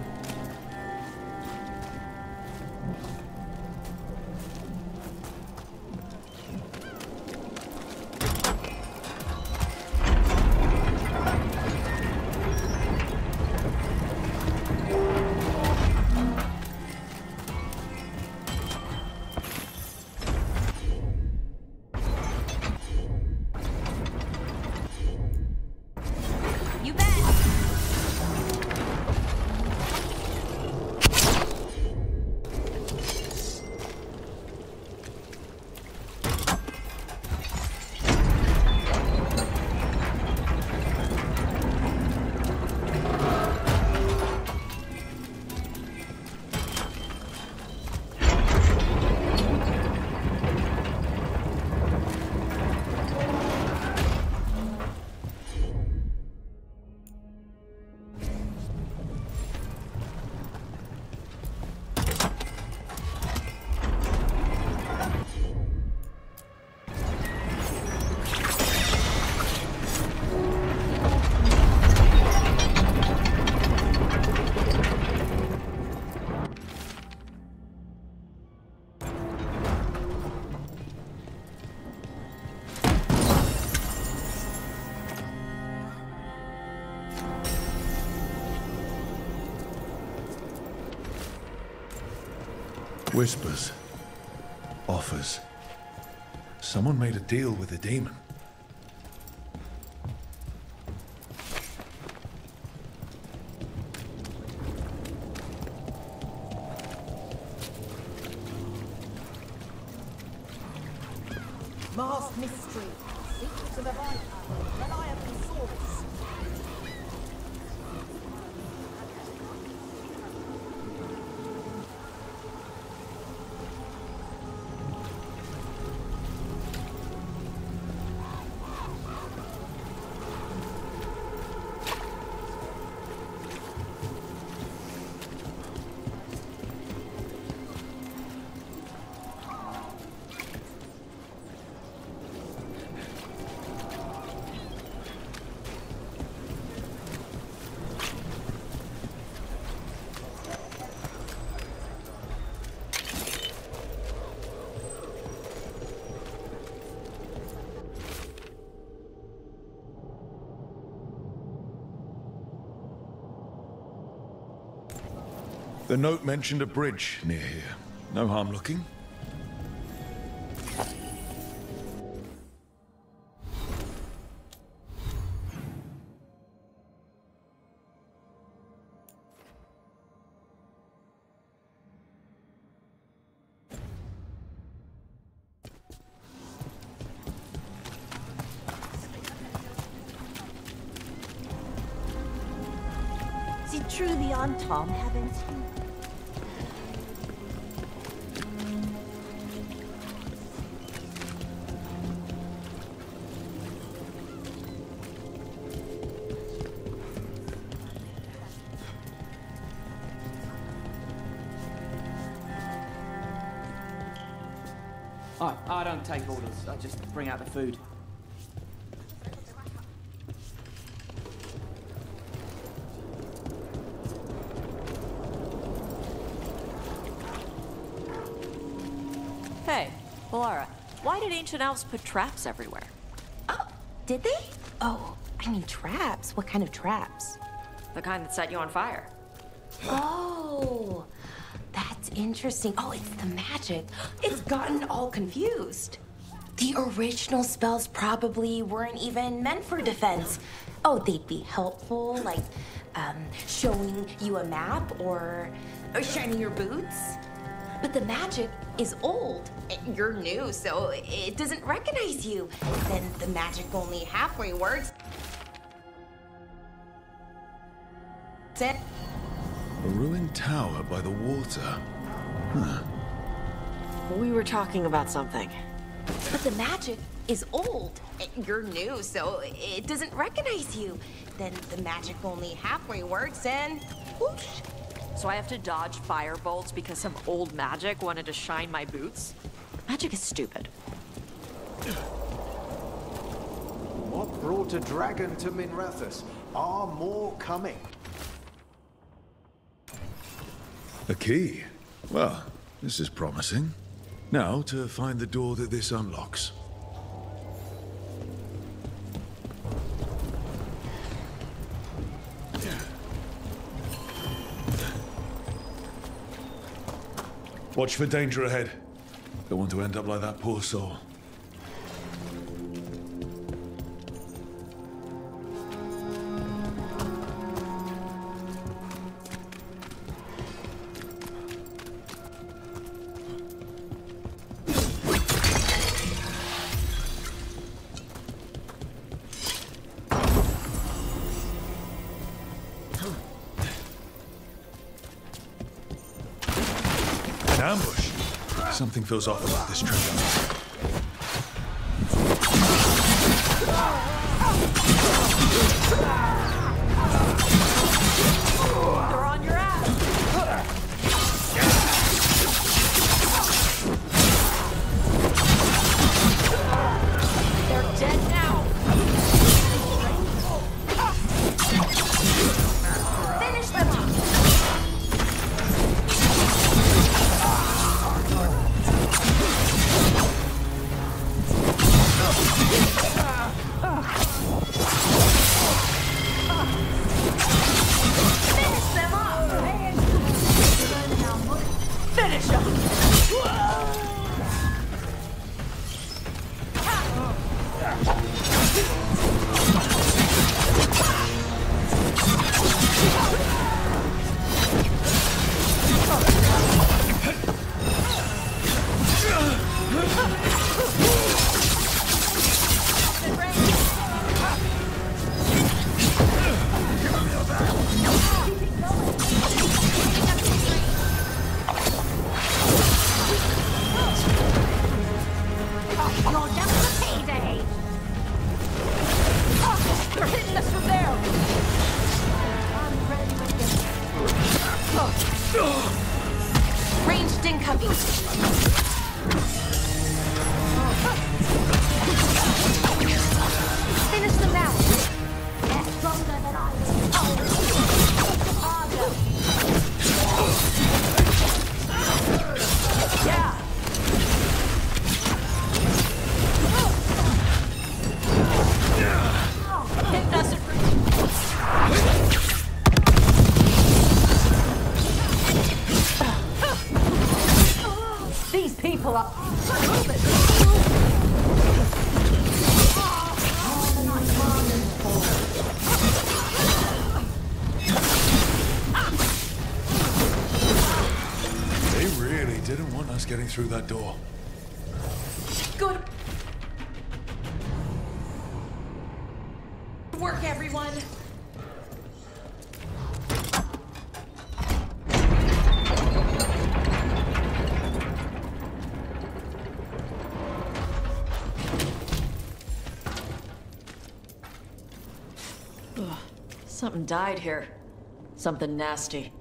S4: Whispers. Offers. Someone made a deal with the demon.
S24: The
S4: note mentioned a bridge near here. No harm looking.
S9: Tom
S25: take orders. I just bring out the food.
S10: Hey, Laura, why did ancient elves put traps everywhere?
S3: Oh, did they? Oh, I mean traps. What kind of traps?
S10: The kind that set you on fire.
S3: Oh, that's interesting. Oh, it's the magic. It's gotten all confused. The original spells probably weren't even meant for defense. Oh, they'd be helpful, like um, showing you a map or, or shining your boots. But the magic is old. You're new, so it doesn't recognize you. Then the magic only halfway works.
S4: A ruined tower by the water. Huh.
S10: We were talking about something.
S3: But the magic is old. You're new, so it doesn't recognize you. Then the magic only halfway works, and whoosh.
S10: So I have to dodge fire bolts because some old magic wanted to shine my boots? Magic is stupid.
S26: What brought a dragon to Minrathous? Are more coming?
S4: A key. Well, this is promising. Now to find the door that this unlocks. Watch for danger ahead. Don't want to end up like that poor soul. Feels off about this trigger. Through that door.
S3: Good work, everyone.
S10: Ugh, Something died here. Something nasty.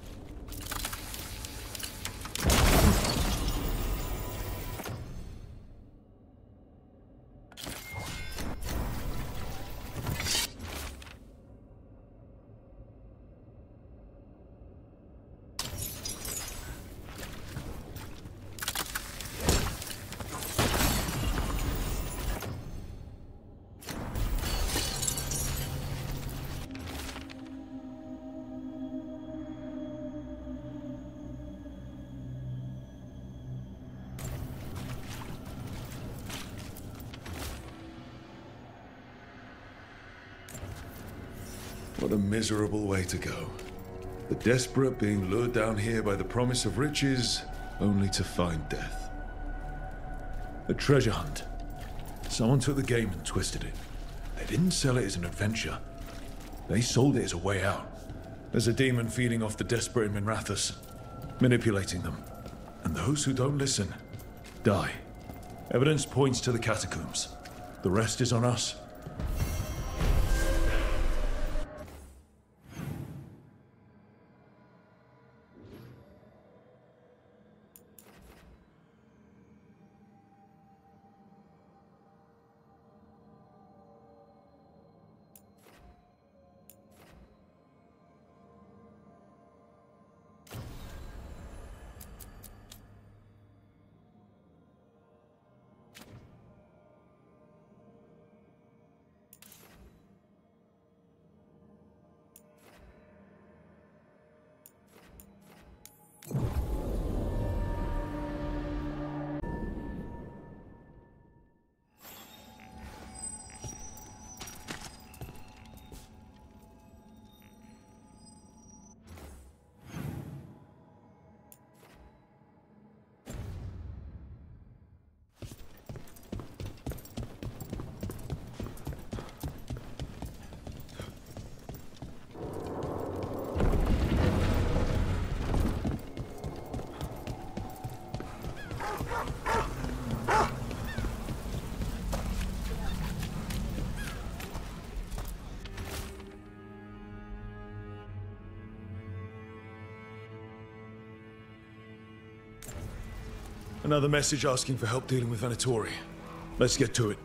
S4: Miserable way to go. The desperate being lured down here by the promise of riches, only to find death. A treasure hunt. Someone took the game and twisted it. They didn't sell it as an adventure. They sold it as a way out. There's a demon feeding off the desperate in Minrathous, manipulating them. And those who don't listen, die. Evidence points to the catacombs. The rest is on us. Another message asking for help dealing with Venatori. Let's get to it.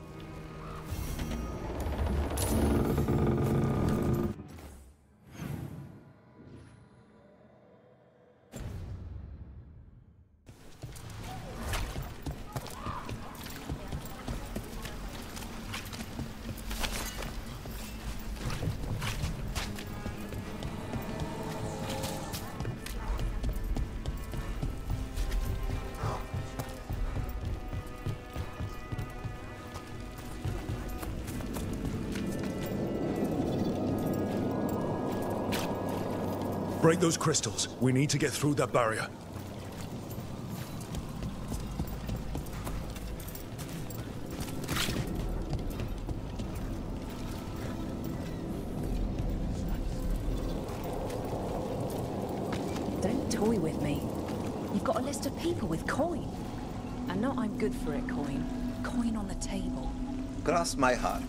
S4: Break those crystals. We need to get through that barrier.
S16: Don't toy with me. You've got a list of people with coin. And not I'm good for it coin. Coin on the table.
S27: Cross my heart.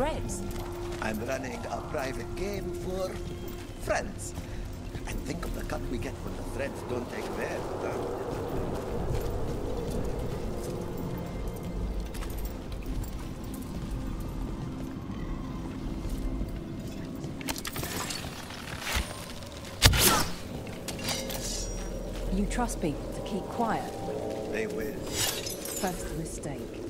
S16: Competition for the threads.
S27: I'm running a private game for friends. And think of the cut we get when the threads don't take their turn.
S16: You trust people to keep quiet.
S27: They will.
S16: First mistake.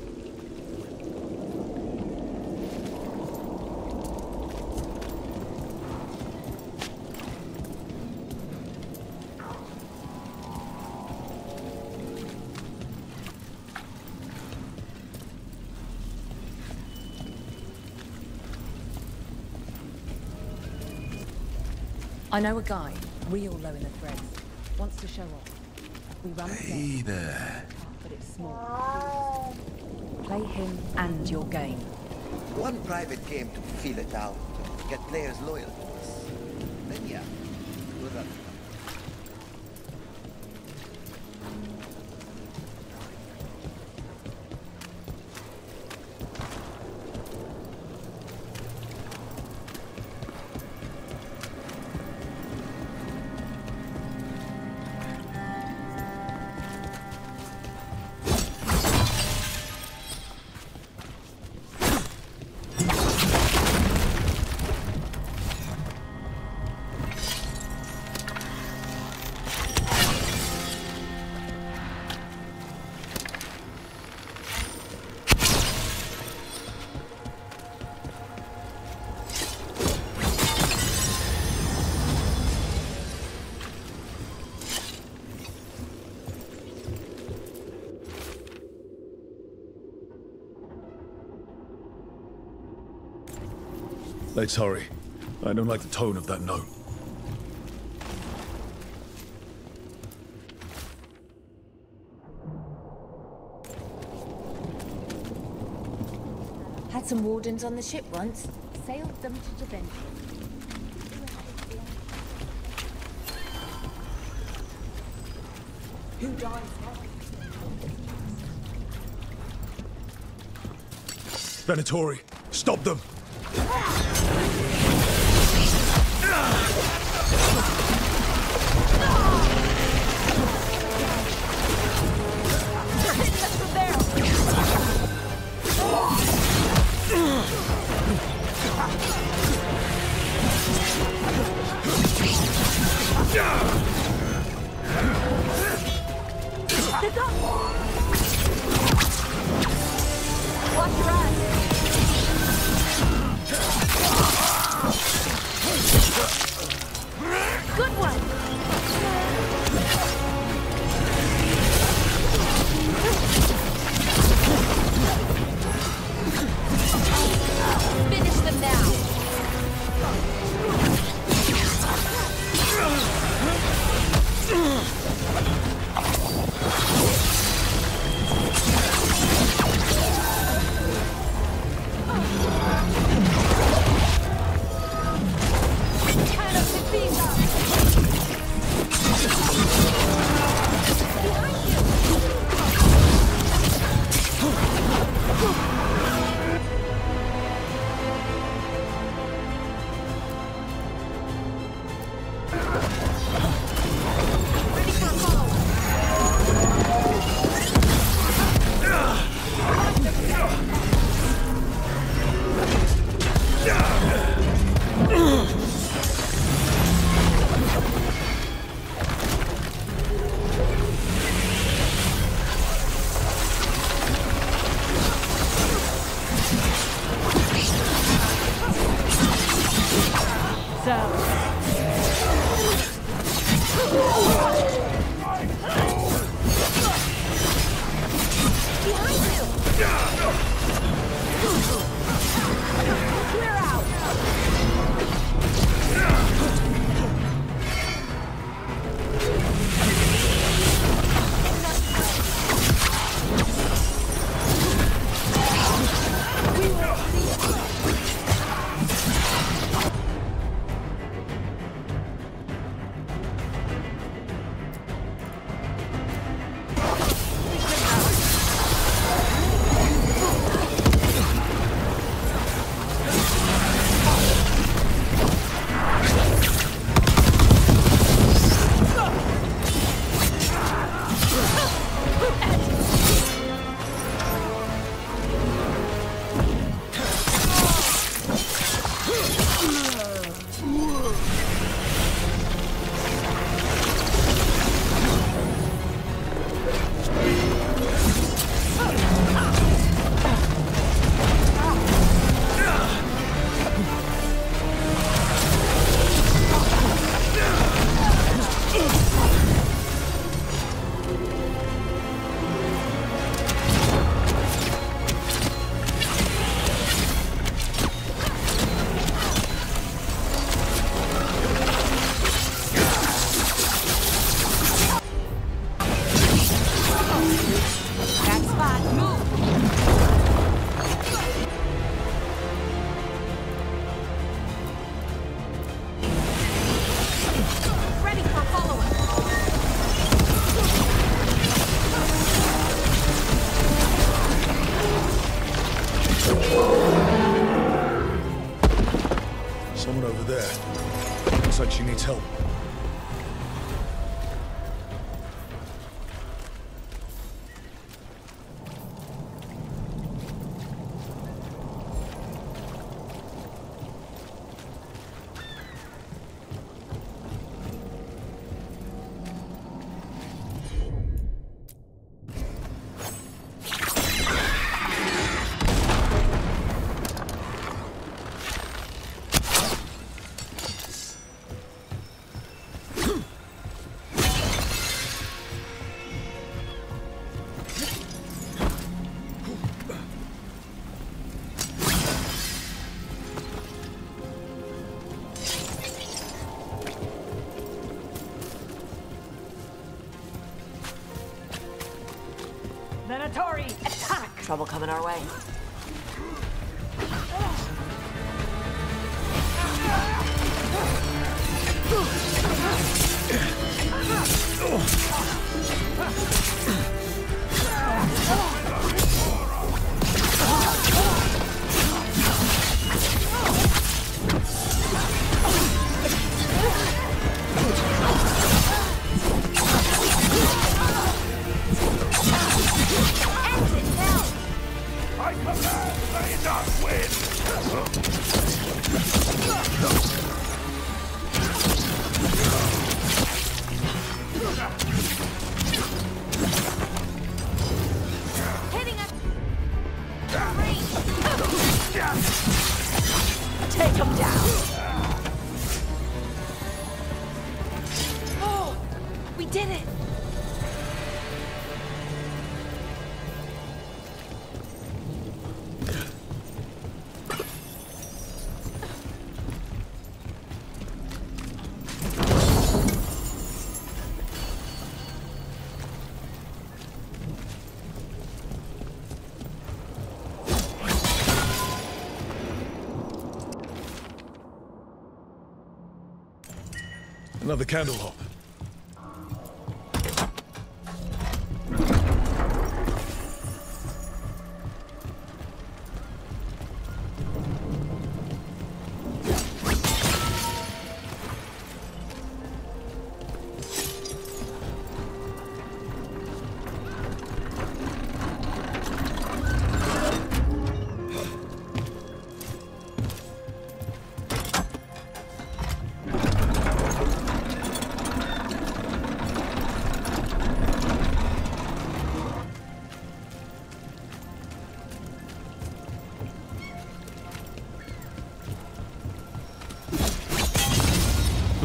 S16: I know a guy, real low in the threads. Wants to show off. We run a
S4: Hey
S16: game,
S4: there.
S16: but it's small. Play him and your game.
S27: One private game to feel it out, get players loyal
S4: Let's hurry. I don't like the tone of that note.
S16: Had some wardens on the ship once. Sailed them to Deventer.
S28: Who dies
S4: Venatori, stop them!
S29: Watch your eyes!
S10: Coming our way.
S4: Another candle hop.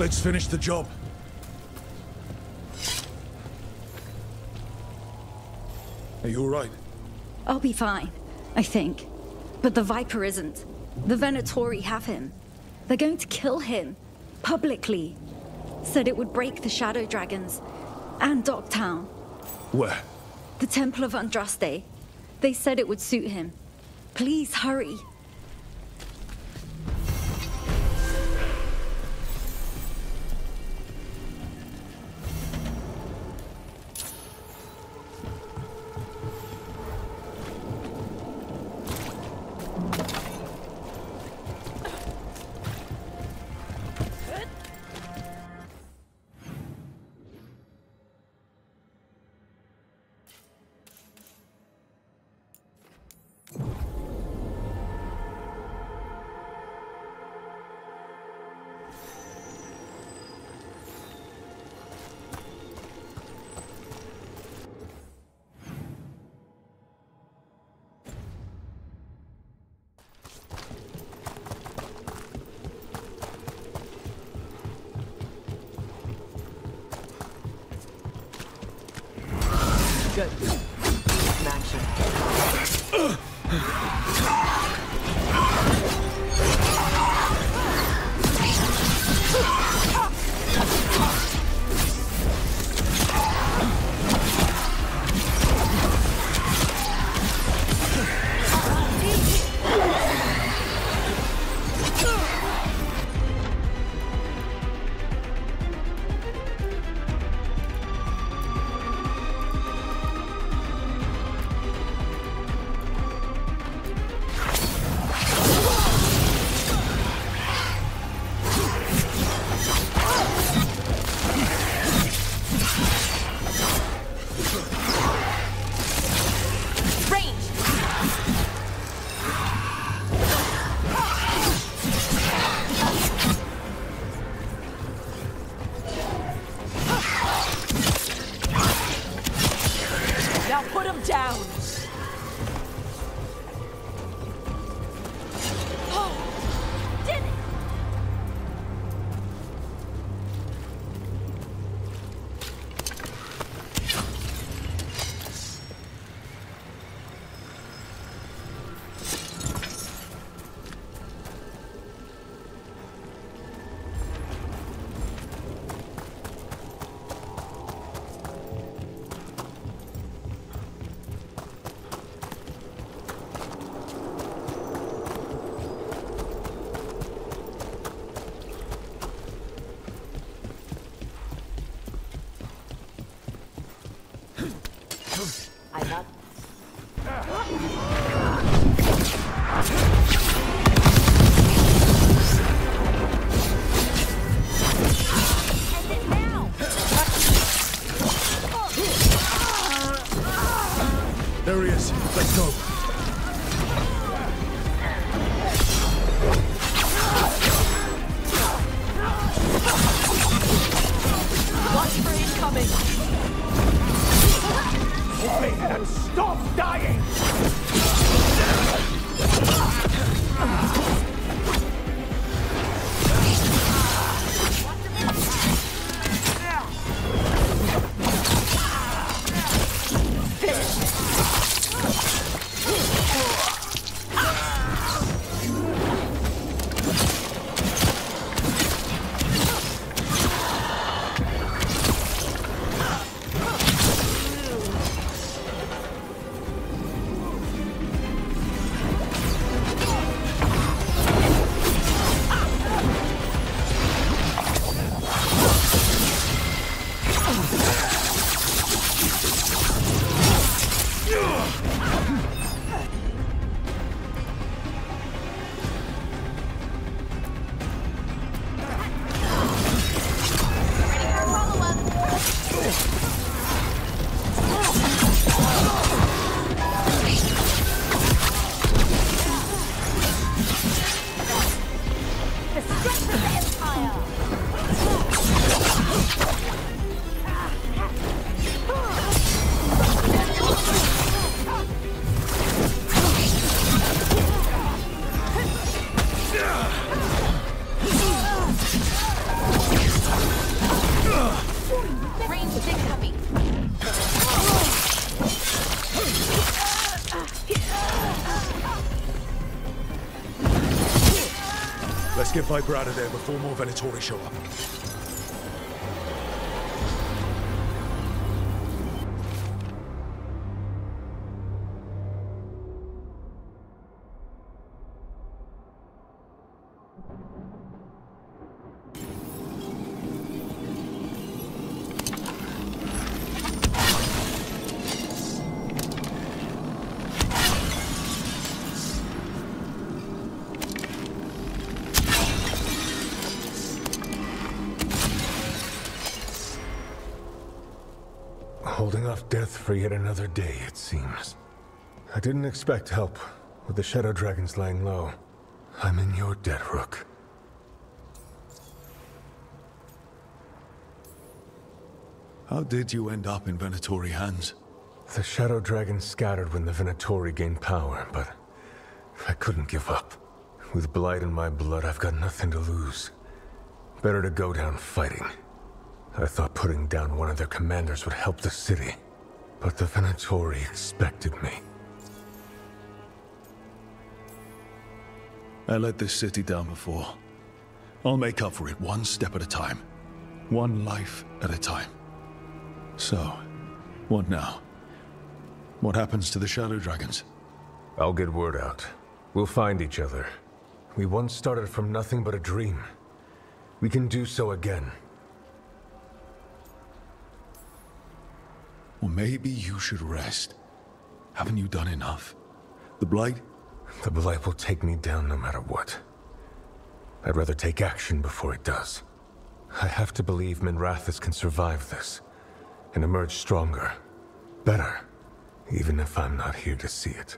S4: Let's finish the job. Are you all right?
S1: I'll be fine, I think. But the Viper isn't. The Venatori have him. They're going to kill him. Publicly. Said it would break the Shadow Dragons. And Docktown.
S4: Where?
S1: The Temple of Andraste. They said it would suit him. Please hurry.
S4: Get of there before more Venatori show up.
S30: For yet another day, it seems. I didn't expect help, with the Shadow Dragons laying low. I'm in your debt, Rook.
S4: How did you end up in Venatori hands?
S30: The Shadow Dragons scattered when the Venatori gained power, but I couldn't give up. With Blight in my blood, I've got nothing to lose. Better to go down fighting. I thought putting down one of their commanders would help the city, but the Venatori expected me.
S4: I let this city down before. I'll make up for it one step at a time. One life at a time. So, what now? What happens to the Shadow Dragons?
S30: I'll get word out. We'll find each other. We once started from nothing but a dream. We can do so again.
S4: Or maybe you should rest. Haven't you done enough? The Blight?
S30: The Blight will take me down no matter what. I'd rather take action before it does. I have to believe Minrathous can survive this and emerge stronger, better, even if I'm not here to see it.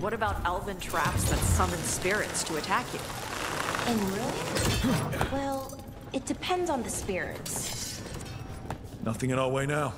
S10: What about elven traps that summon spirits to attack you?
S3: In ruins? well, it depends on the spirits.
S4: Nothing in our way now.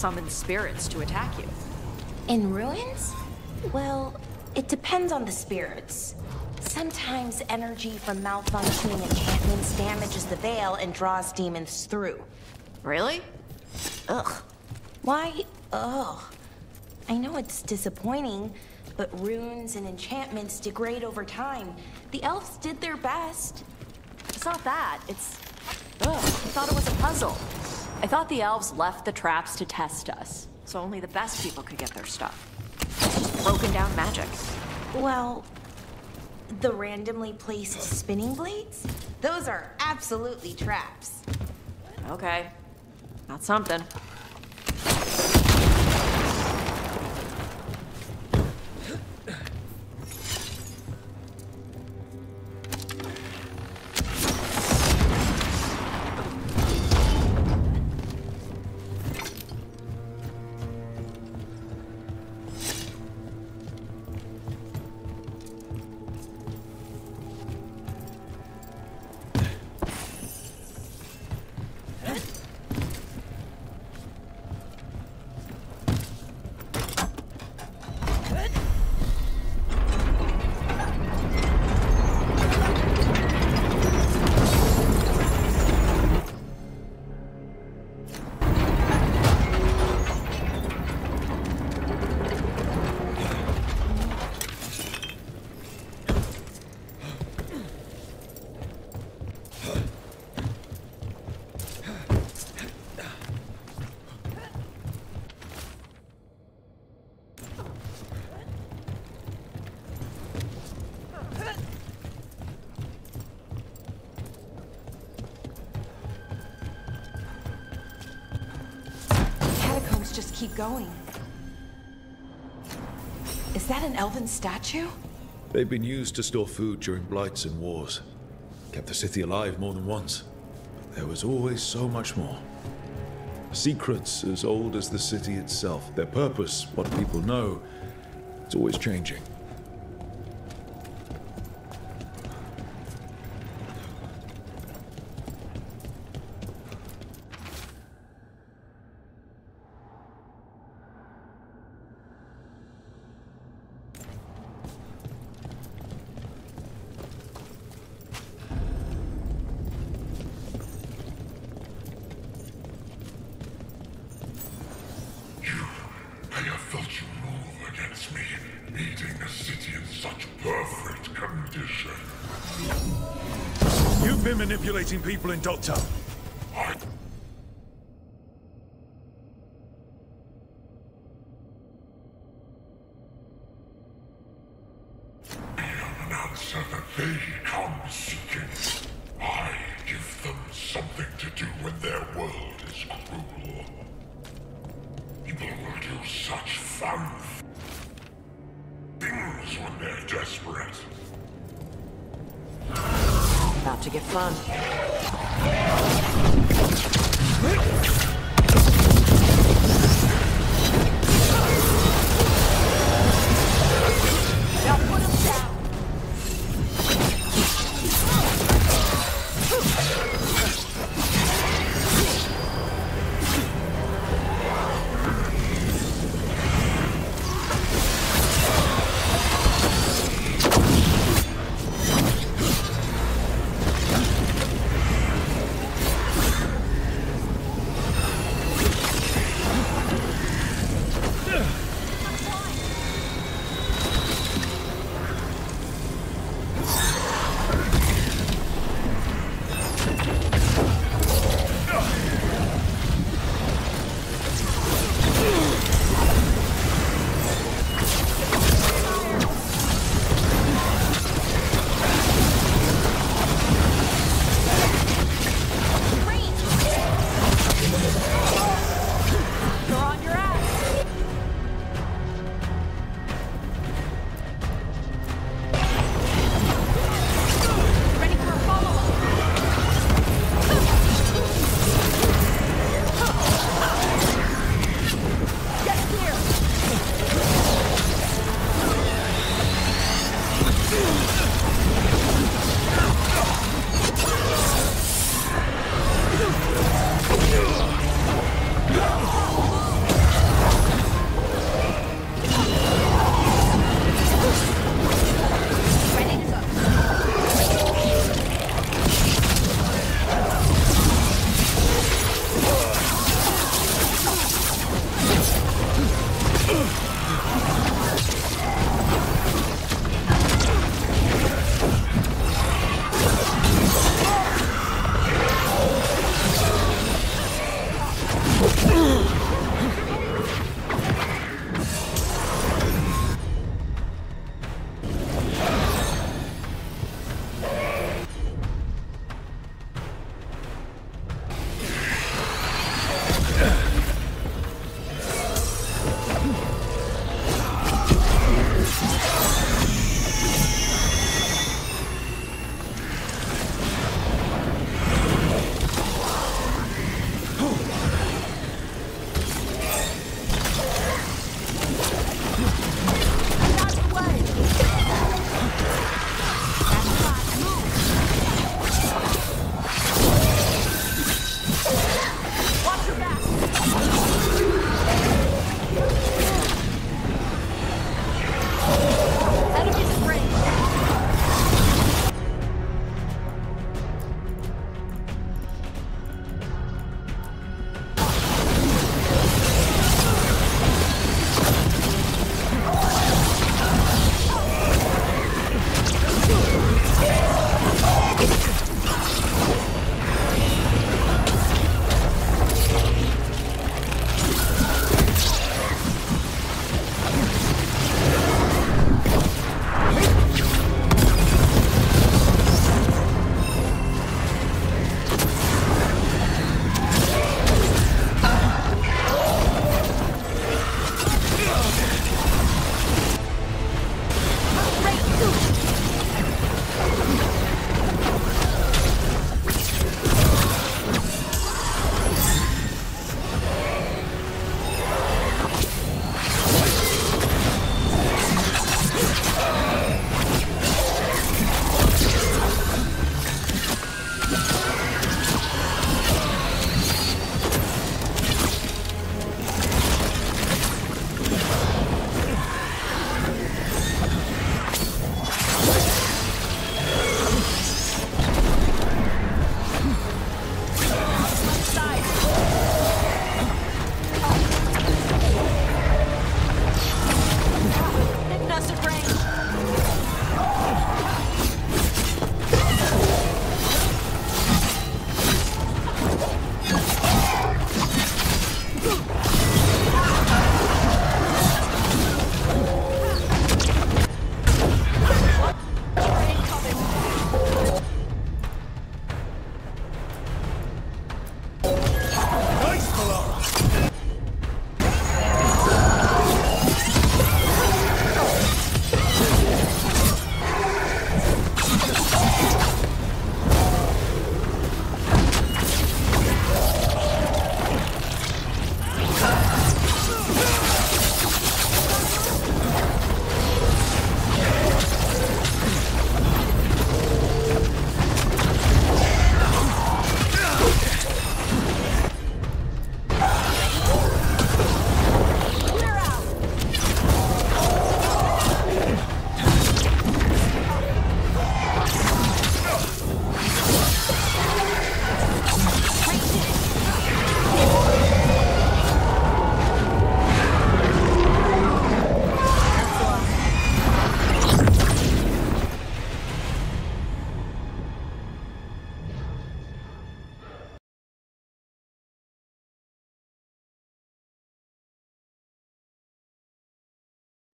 S10: Summon spirits to attack you?
S3: In ruins? Well, it depends on the spirits. Sometimes energy from malfunctioning enchantments damages the veil and draws demons through.
S10: Really?
S3: Ugh. Why? Ugh. I know it's disappointing, but runes and enchantments degrade over time. The elves did their best.
S10: It's not that. It's. Ugh. I thought it was a puzzle. I thought the elves left the traps to test us, so only the best people could get their stuff. Just broken down magic.
S3: Well, the randomly placed spinning blades? Those are absolutely traps.
S10: Okay. Not something.
S3: Going. Is that an elven statue?
S4: They've been used to store food during blights and wars. Kept the city alive more than once. But there was always so much more. Secrets as old as the city itself. Their purpose, what people know, it's always changing.
S31: I have felt you move against me, leading a city in such perfect condition.
S4: You've been manipulating people in Docktown.
S31: An answer that they come seeking. I give them something to do when their world is cruel. People will do such fun things when they're desperate.
S10: About to get fun.
S9: Let's go.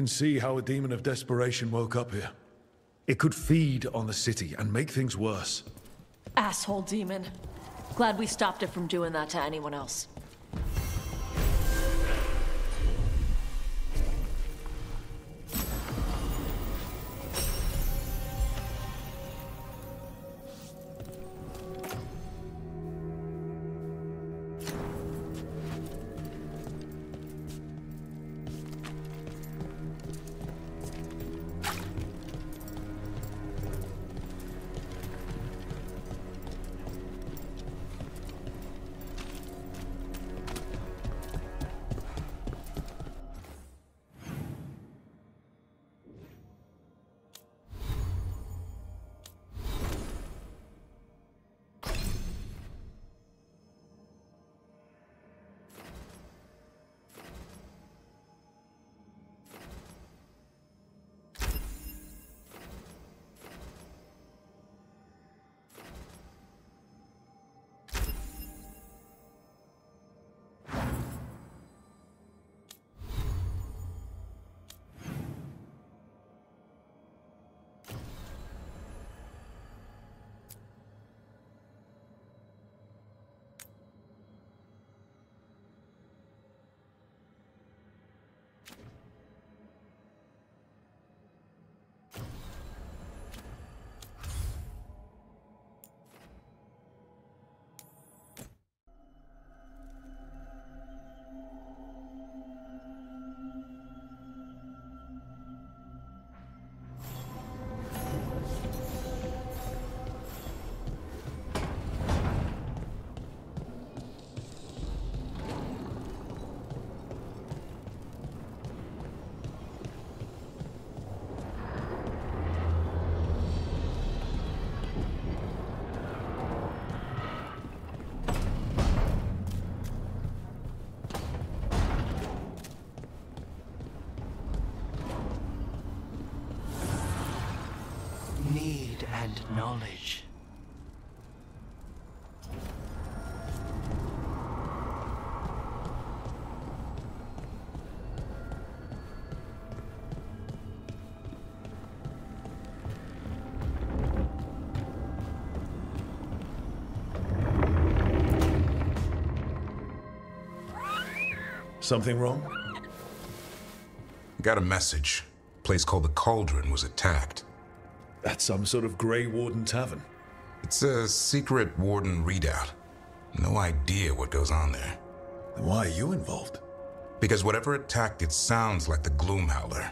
S4: Can see how a demon of desperation woke up here. It could feed on the city and make things worse.
S10: Asshole demon. Glad we stopped it from doing that to anyone else.
S4: Something wrong?
S32: Got a message. Place called the Cauldron was attacked.
S4: That's some sort of Grey Warden tavern.
S32: It's a secret Warden readout. No idea what goes on there.
S4: Then why are you involved?
S32: Because whatever attacked it sounds like the Gloomhowler.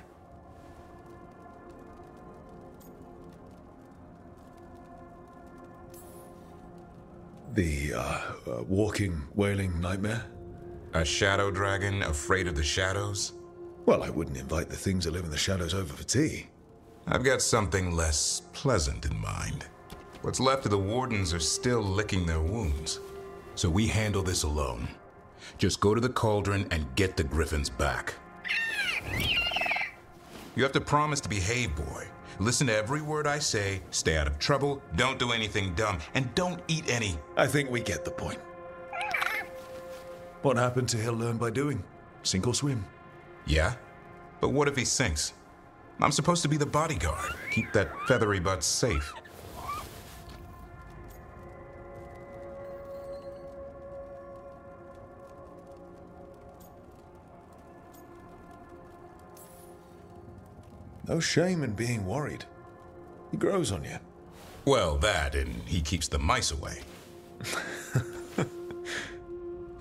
S4: The, uh, uh, walking, wailing nightmare?
S32: A shadow dragon afraid of the shadows?
S4: Well, I wouldn't invite the things that live in the shadows over for tea.
S32: I've got something less pleasant in mind. What's left of the Wardens are still licking their wounds. So we handle this alone. Just go to the Cauldron and get the Griffins back. You have to promise to behave, boy. Listen to every word I say, stay out of trouble, don't do anything dumb, and don't eat any.
S4: I think we get the point. What happened to he'll learn by doing? Sink or swim?
S32: Yeah? But what if he sinks? I'm supposed to be the bodyguard. Keep that feathery butt safe.
S4: No shame in being worried. He grows on you.
S32: Well, that, and he keeps the mice away.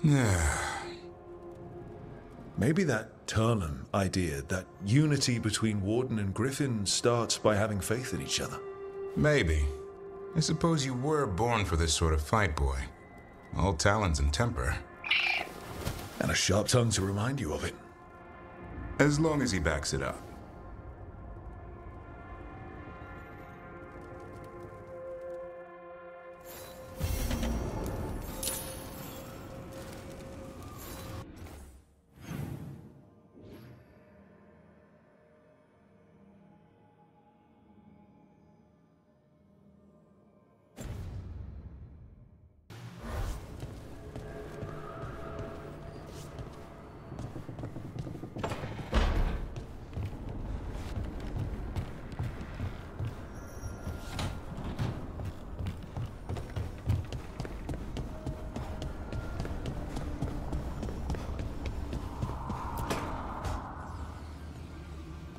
S4: Maybe that Turnham idea, that unity between Warden and Griffin starts by having faith in each other.
S32: Maybe. I suppose you were born for this sort of fight, boy. All talons and temper.
S4: And a sharp tongue to remind you of it.
S32: As long as he backs it up.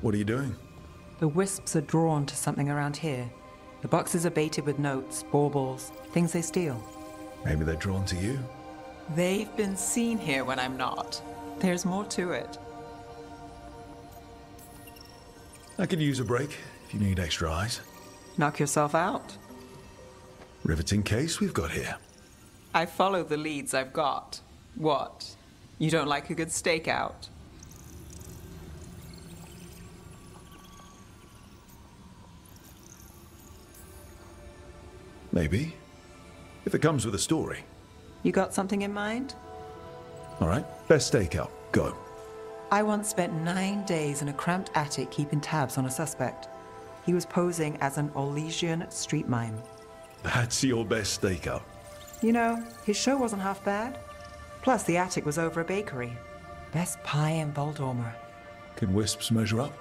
S4: What are you doing?
S5: The wisps are drawn to something around here. The boxes are baited with notes, baubles, things they steal.
S4: Maybe they're drawn to you.
S5: They've been seen here when I'm not. There's more to it.
S4: I could use a break if you need extra eyes.
S5: Knock yourself out.
S4: Riveting case we've got here.
S5: I follow the leads I've got. What? You don't like a good stakeout?
S4: Maybe. If it comes with a story.
S5: You got something in mind?
S4: All right, best stakeout. Go.
S5: I once spent nine days in a cramped attic keeping tabs on a suspect. He was posing as an Orlesian street mime.
S4: That's your best stakeout.
S5: You know, his show wasn't half bad. Plus, the attic was over a bakery. Best pie in Vol Dorma.
S4: Can Wisps measure up?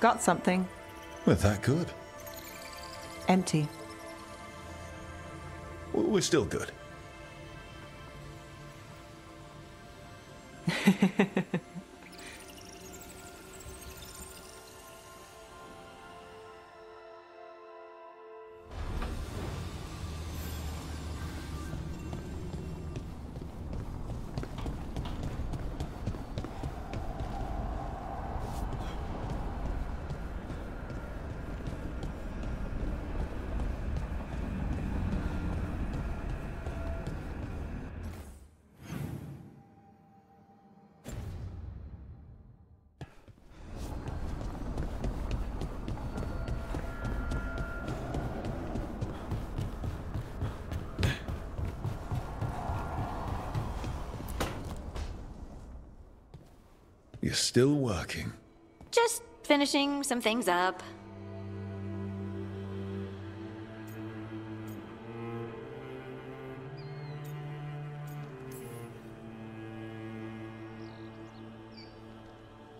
S5: Got something.
S4: Well, that good.
S5: Empty.
S4: We're still good. working.
S33: Just finishing some things up.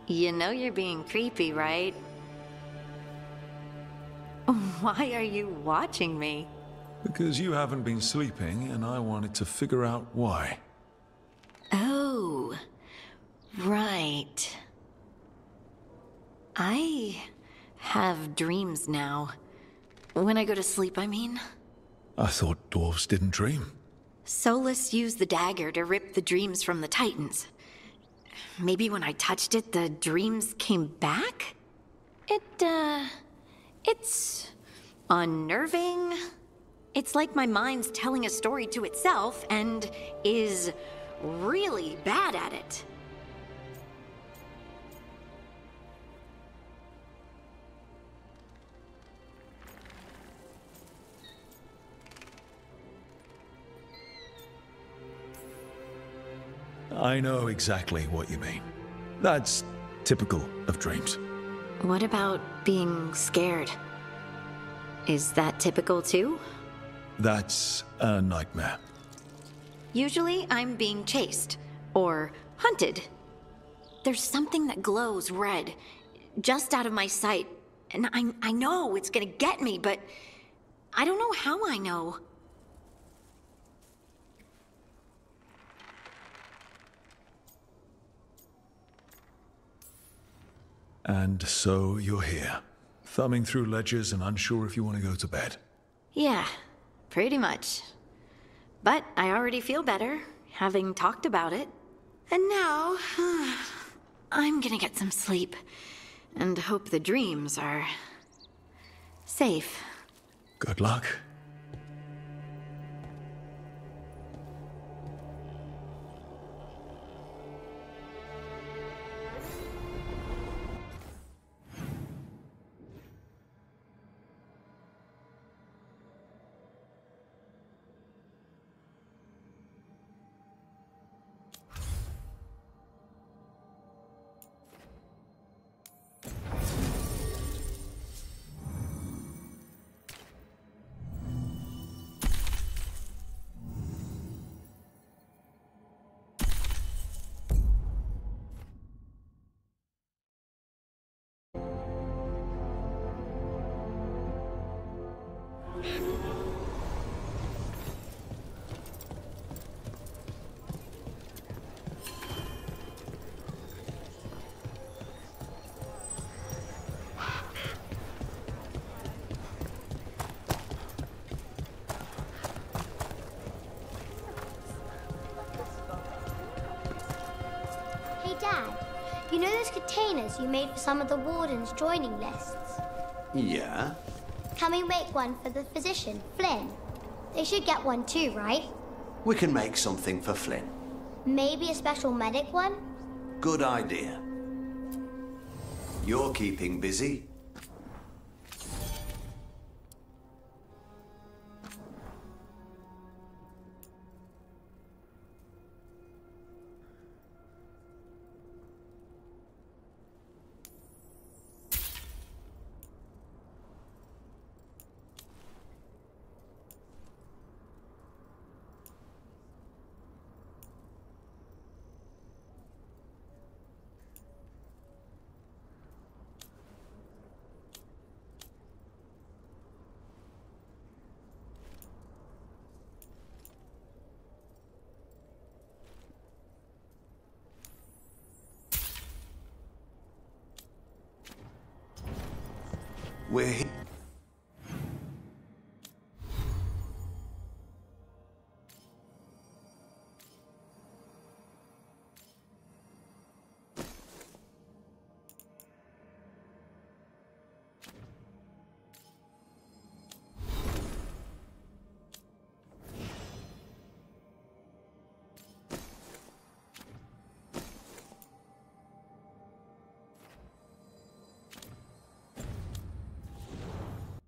S33: You know you're being creepy, right? Why are you watching me?
S4: Because you haven't been sleeping, and I wanted to figure out why.
S33: Oh, right. I have dreams now. When I go to sleep, I mean.
S4: I thought dwarves didn't dream.
S33: Solas used the dagger to rip the dreams from the Titans. Maybe when I touched it, the dreams came back? It, uh. It's. unnerving. It's like my mind's telling a story to itself and is really bad at it.
S4: I know exactly what you mean. That's typical of dreams.
S33: What about being scared? Is that typical too?
S4: That's a nightmare.
S33: Usually I'm being chased or hunted. There's something that glows red just out of my sight, and I, I know it's gonna get me, but I don't know how I know.
S4: And so you're here, thumbing through ledgers and unsure if you want to go to bed.
S33: Yeah, pretty much. But I already feel better, having talked about it. And now, I'm gonna get some sleep and hope the dreams are safe.
S4: Good luck.
S34: Those containers you made for some of the wardens' joining lists?
S13: Yeah?
S34: Can we make one for the physician, Flynn? They should get one too, right?
S13: We can make something for Flynn.
S34: Maybe a special medic one?
S13: Good idea. You're keeping busy. We're here.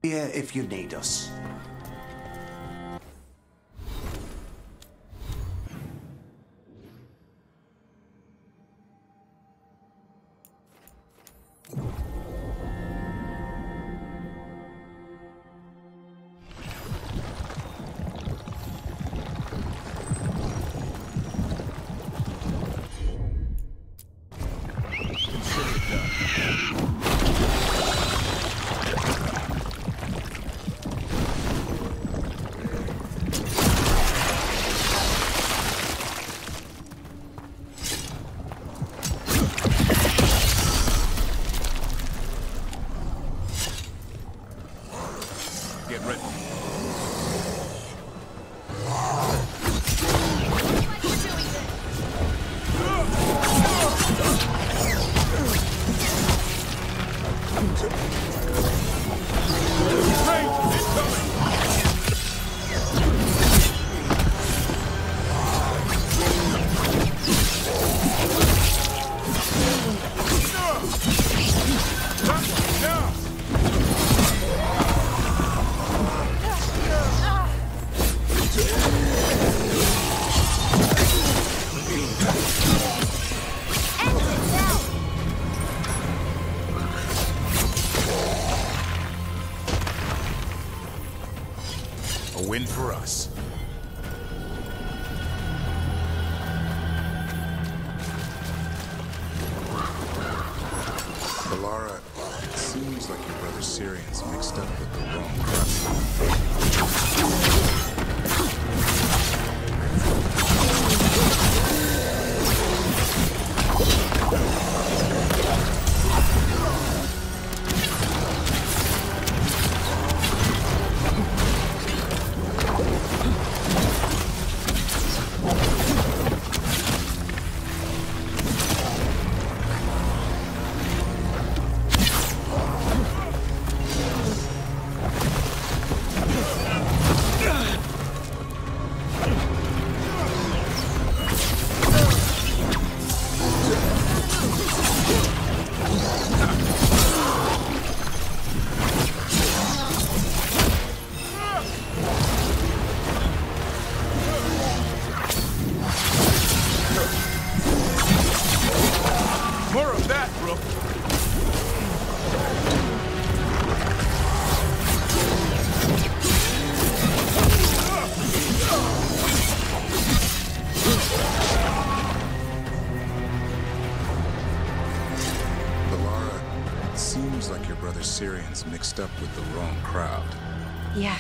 S13: Here if you need us.
S32: Mixed up with the wrong crowd.
S3: Yeah.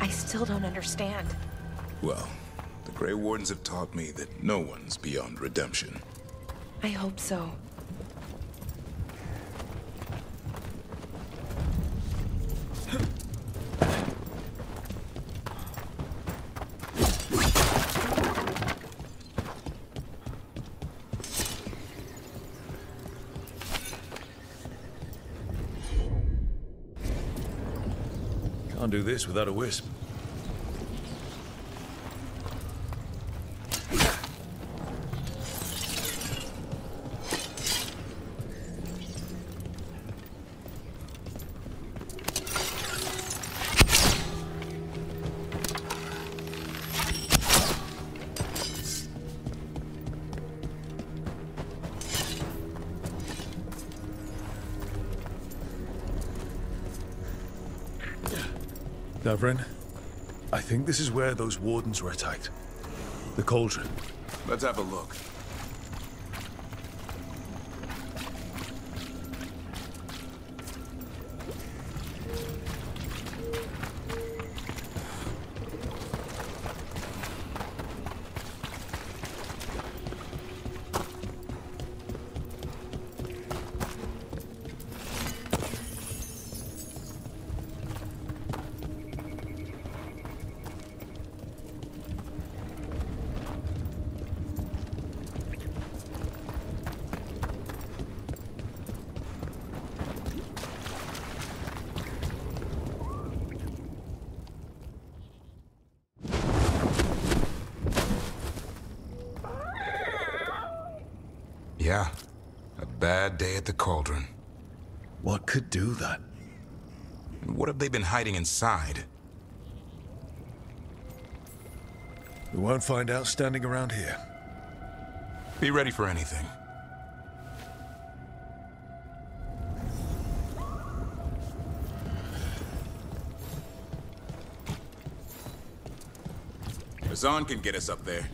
S3: I still don't understand.
S32: Well, the Grey Wardens have taught me that no one's beyond redemption.
S3: I hope so.
S4: Can't do this without a wisp. Davrin, I think this is where those wardens were attacked. The cauldron.
S32: Let's have a look.
S4: Do that?
S32: What have they been hiding inside?
S4: We won't find out standing around here.
S32: Be ready for anything. Assan can get us up there.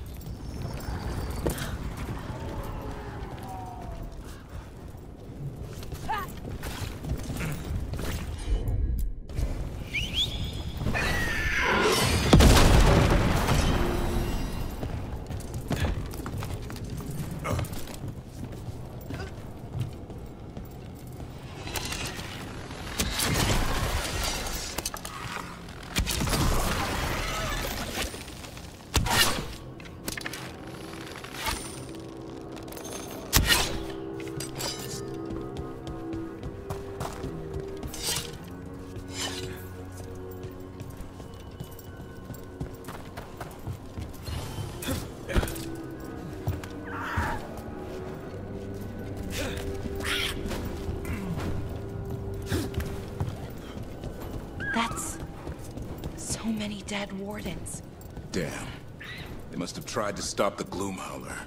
S32: Tried to stop the Gloomhowler.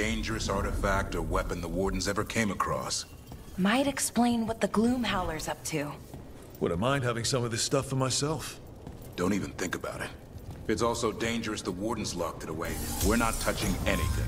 S32: Dangerous artifact or weapon the Wardens ever came across.
S3: Might explain what the Gloom Howler's up to.
S4: Would I mind having some of this stuff for myself.
S32: Don't even think about it. If it's also dangerous, the Warden's locked it away. We're not touching anything.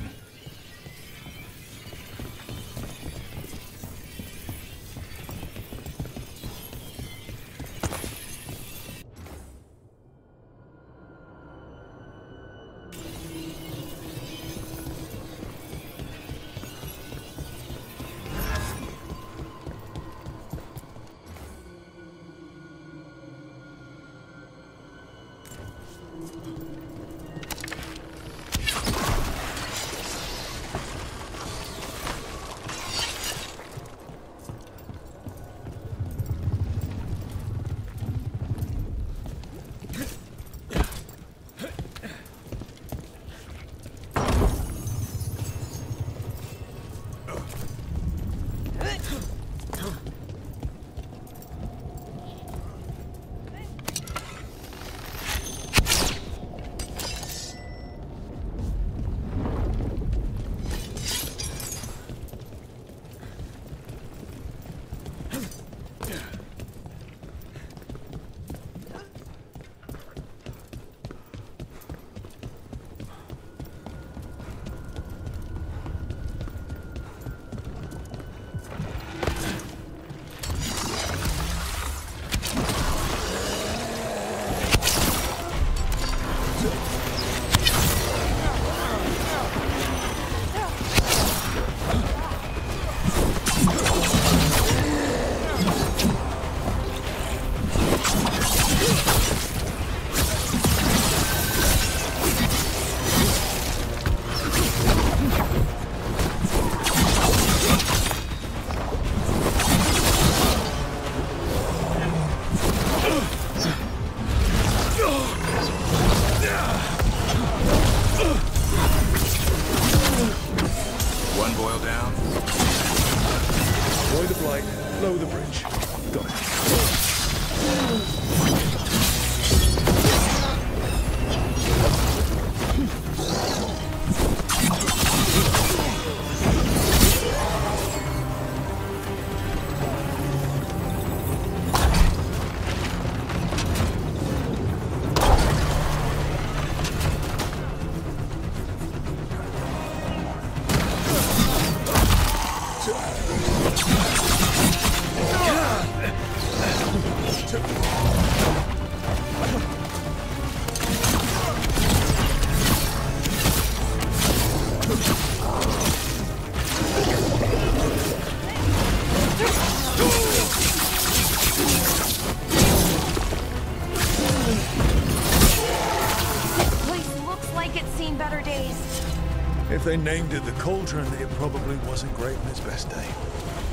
S4: They named it the Cauldron, it probably wasn't great on its best day.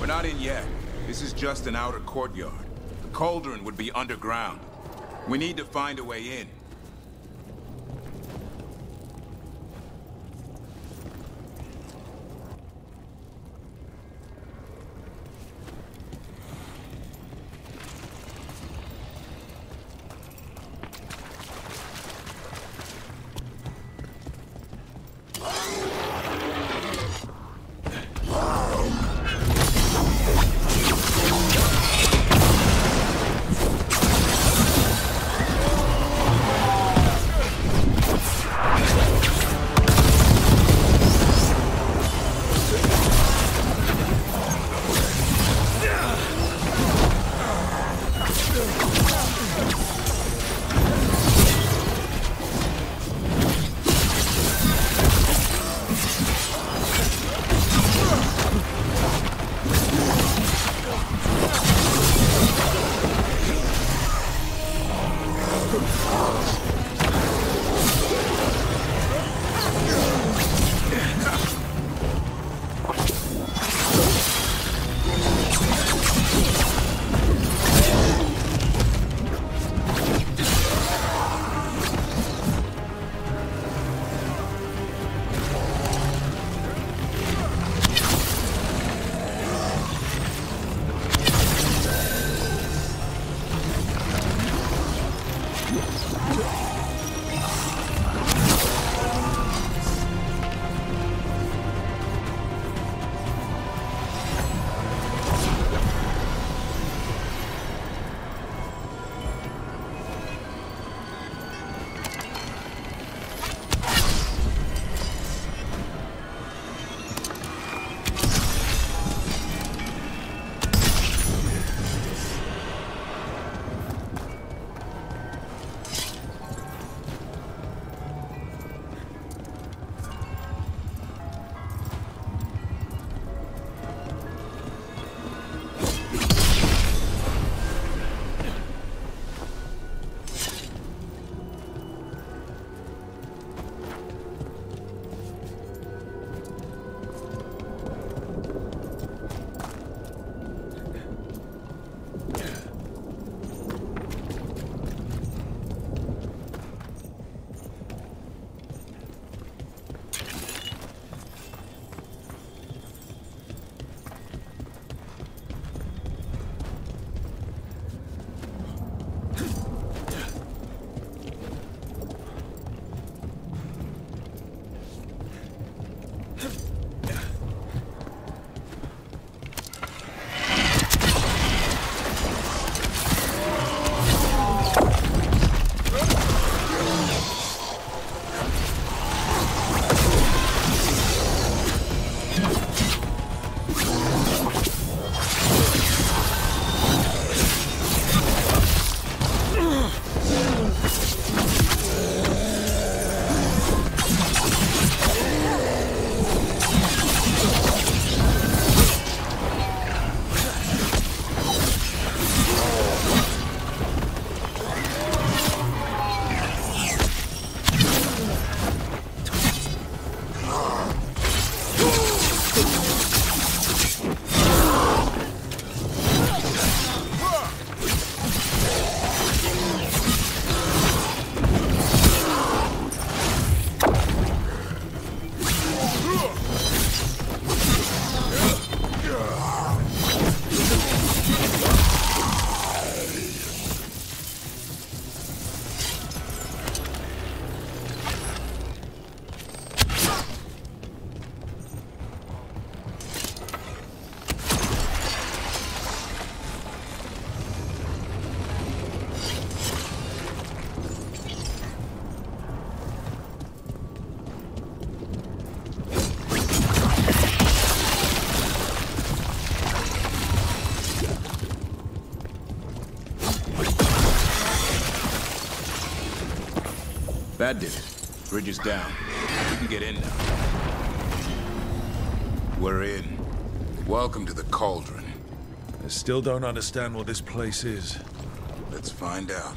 S32: We're not in yet. This is just an outer courtyard. The cauldron would be underground. We need to find a way in. That did it. Bridge is down. We can get in now. We're in. Welcome to the Cauldron.
S4: I still don't understand what this place is.
S32: Let's find out.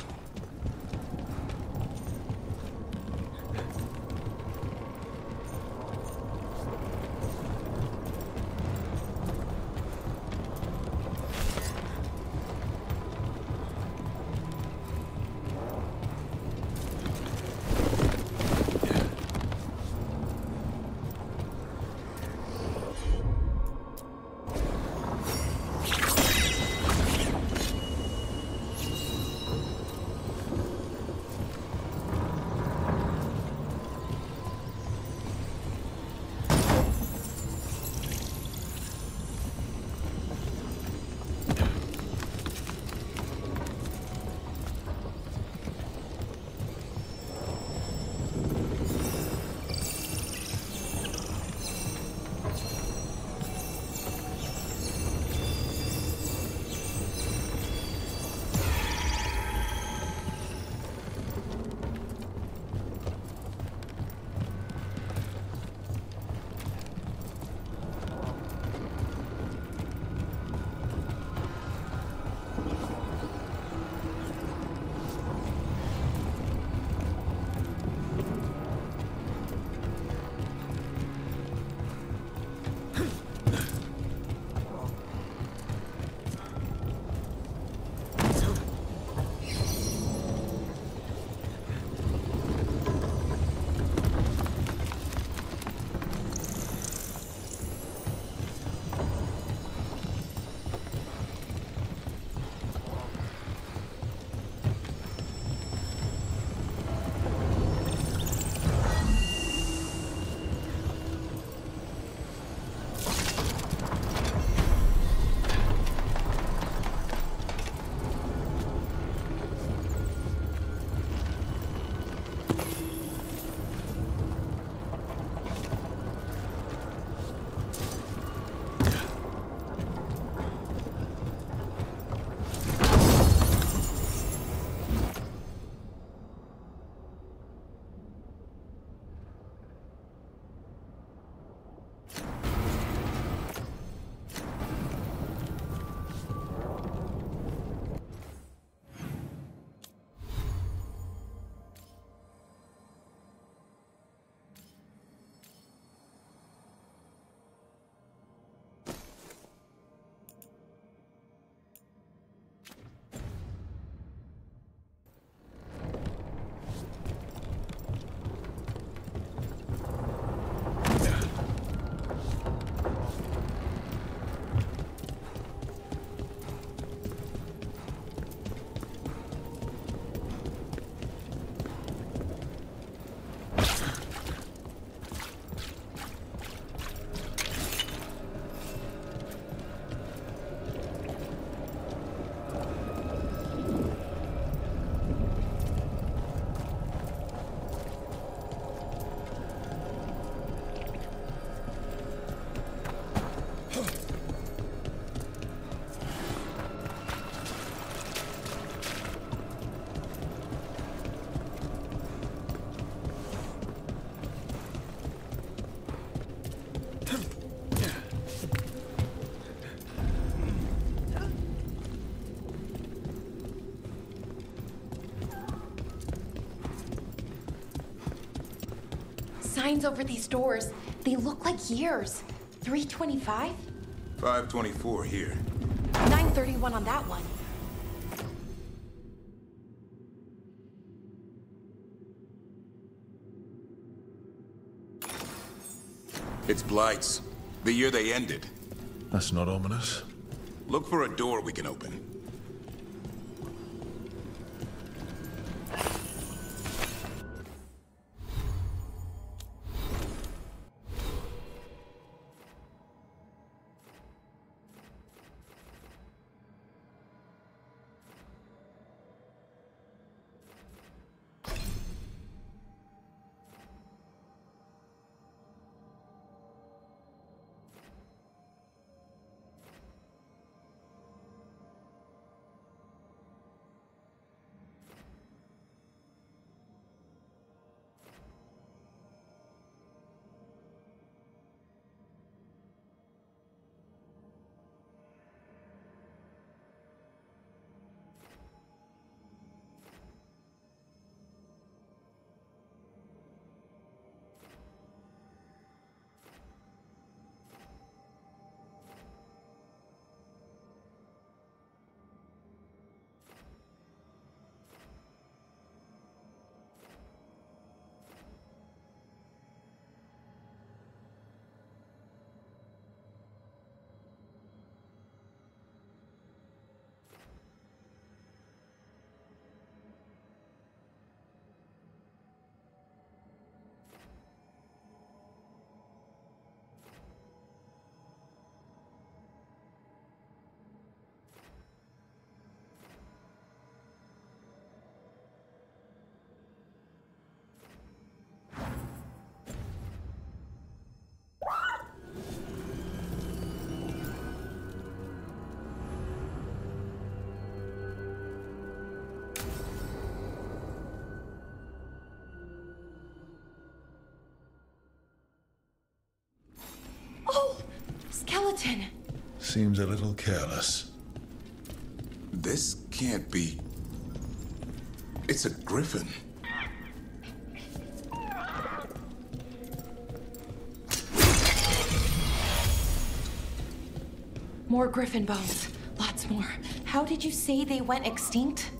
S3: Signs over these doors, they look like years. 325?
S32: 524 here.
S3: 931 on that one.
S32: It's Blight's. The year they ended.
S4: That's not ominous.
S32: Look for a door we can open.
S3: Martin!
S4: Seems a little careless.
S32: This can't be. It's a griffin.
S3: More griffin bones. Lots more. How did you say they went extinct?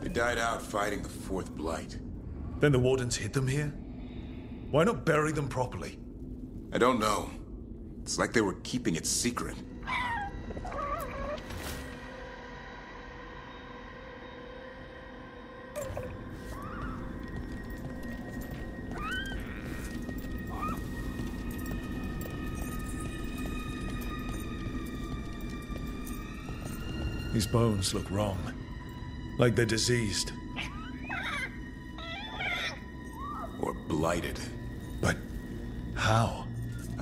S32: They died out fighting the Fourth Blight.
S4: Then the Wardens hid them here? Why not bury them properly?
S32: I don't know. It's like they were keeping it secret.
S4: These bones look wrong. Like they're diseased.
S32: Or blighted.
S4: But how?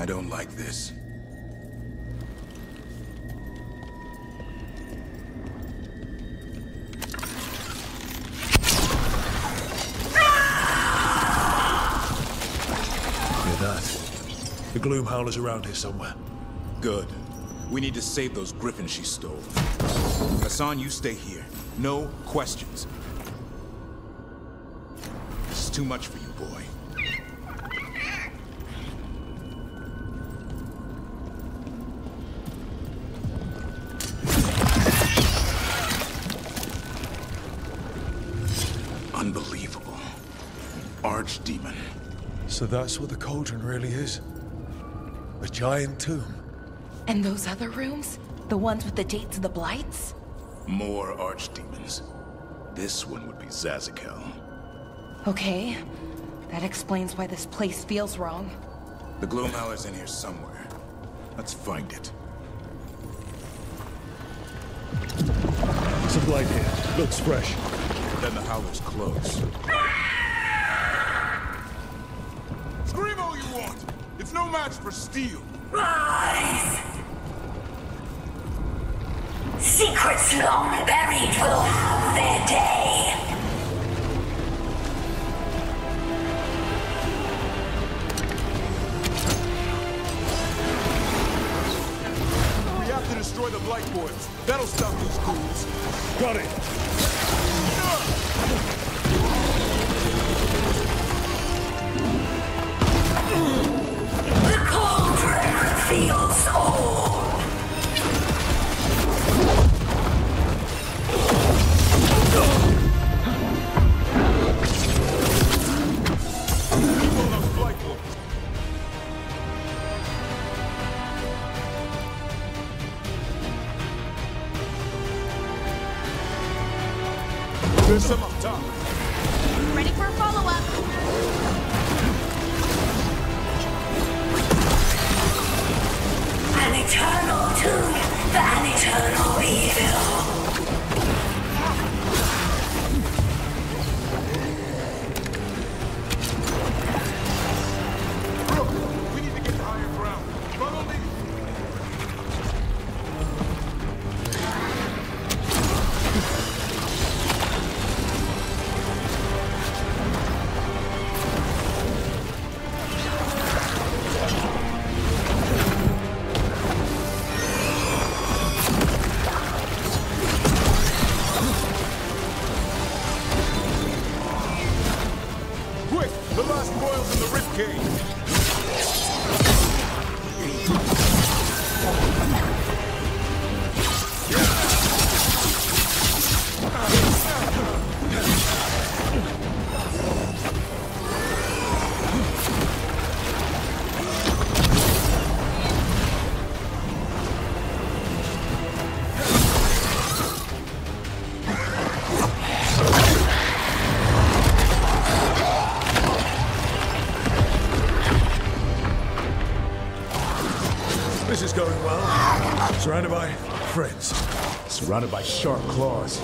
S32: I don't like this.
S4: The Gloom Howler's around here somewhere.
S32: Good. We need to save those griffins she stole. Assan, you stay here. No questions. This is too much for you, boy.
S4: That's what the cauldron really is? A giant tomb?
S3: And those other rooms? The ones with the dates of the blights?
S32: More archdemons. This one would be Zazikel.
S3: Okay. That explains why this place feels wrong.
S32: The Gloomhowler's in here somewhere. Let's find it.
S4: Some light here. Looks fresh.
S32: Then the Howler's close.
S31: Match for steel.
S35: Rise! Secrets long buried will have their day.
S31: We have to destroy the Blight Boys. That'll stop these ghouls.
S4: Got it.
S35: Cauldron
S4: Surrounded by friends.
S31: Surrounded by sharp claws.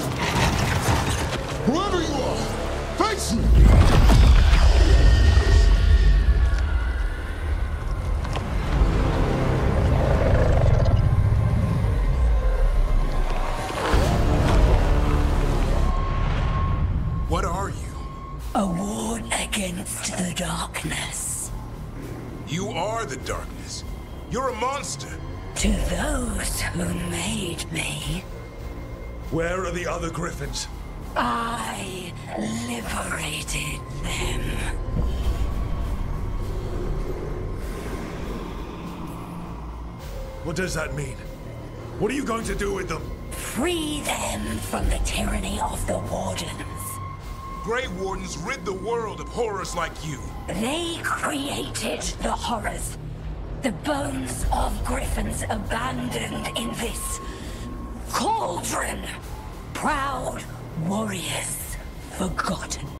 S4: other griffins.
S35: I liberated them.
S4: What does that mean? What are you going to do with them?
S35: Free them from the tyranny of the Wardens.
S32: Grey Wardens rid the world of horrors like you.
S35: They created the horrors. The bones of Griffins abandoned in this cauldron proud warriors forgotten.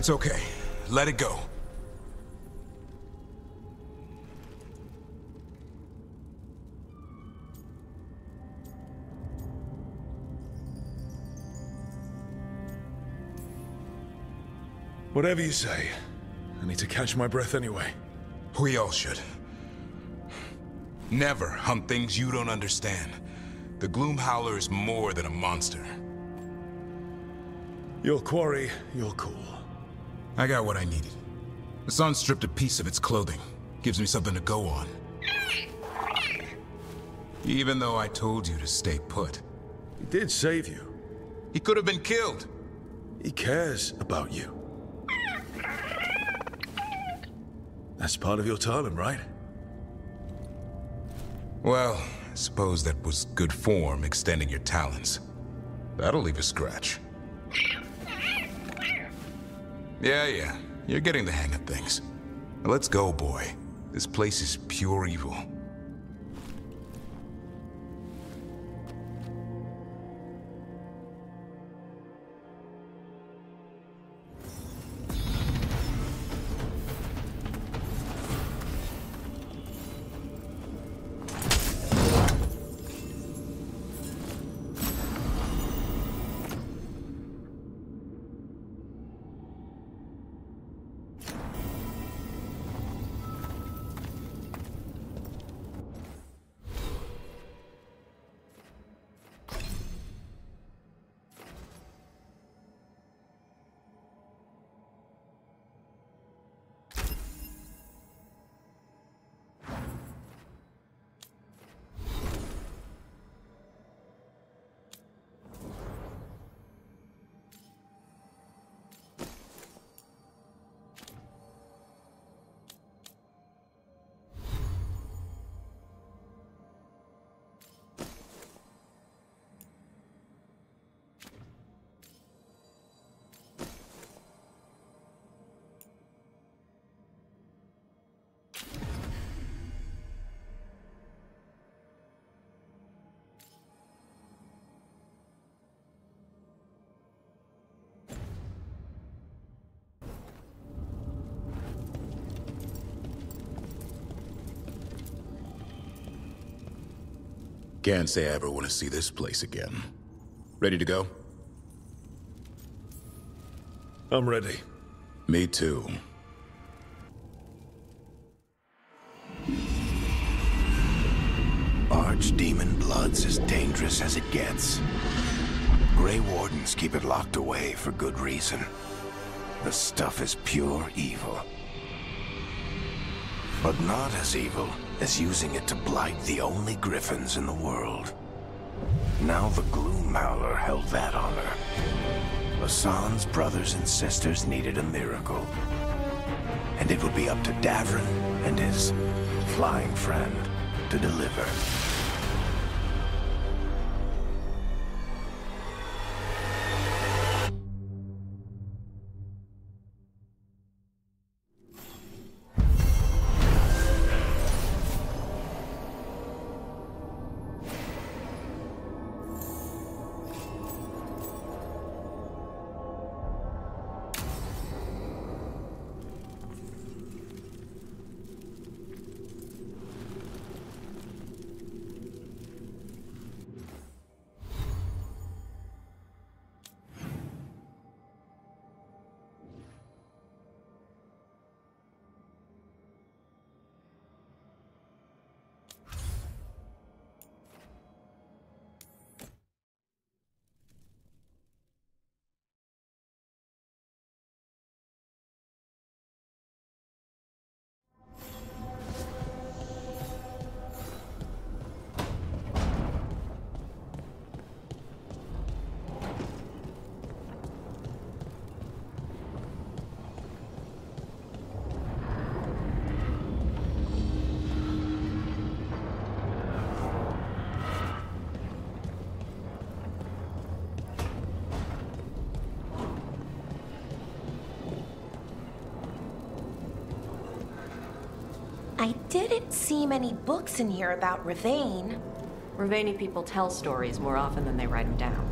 S32: It's okay. Let it go.
S4: Whatever you say. I need to catch my breath anyway.
S32: We all should. Never hunt things you don't understand. The Gloom Howler is more than a monster.
S4: Your quarry, your call.
S32: I got what I needed. The sun stripped a piece of its clothing. Gives me something to go on. Even though I told you to stay put.
S4: He did save you.
S32: He could have been killed.
S4: He cares about you. That's part of your talent, right?
S32: Well, I suppose that was good form, extending your talons. That'll leave a scratch. Yeah, yeah. You're getting the hang of things. Let's go, boy. This place is pure evil. Can't say I ever want to see this place again. Ready to go?
S4: I'm ready.
S32: Me too.
S13: Archdemon Blood's as dangerous as it gets. Grey Wardens keep it locked away for good reason. The stuff is pure evil. But not as evil as using it to blight the only griffins in the world. Now the Gloom Howler held that honor. Assan's brothers and sisters needed a miracle. And it would be up to Davrin and his flying friend to deliver.
S3: See many books in here about Rivain.
S10: Rivaini people tell stories more often than they write them down.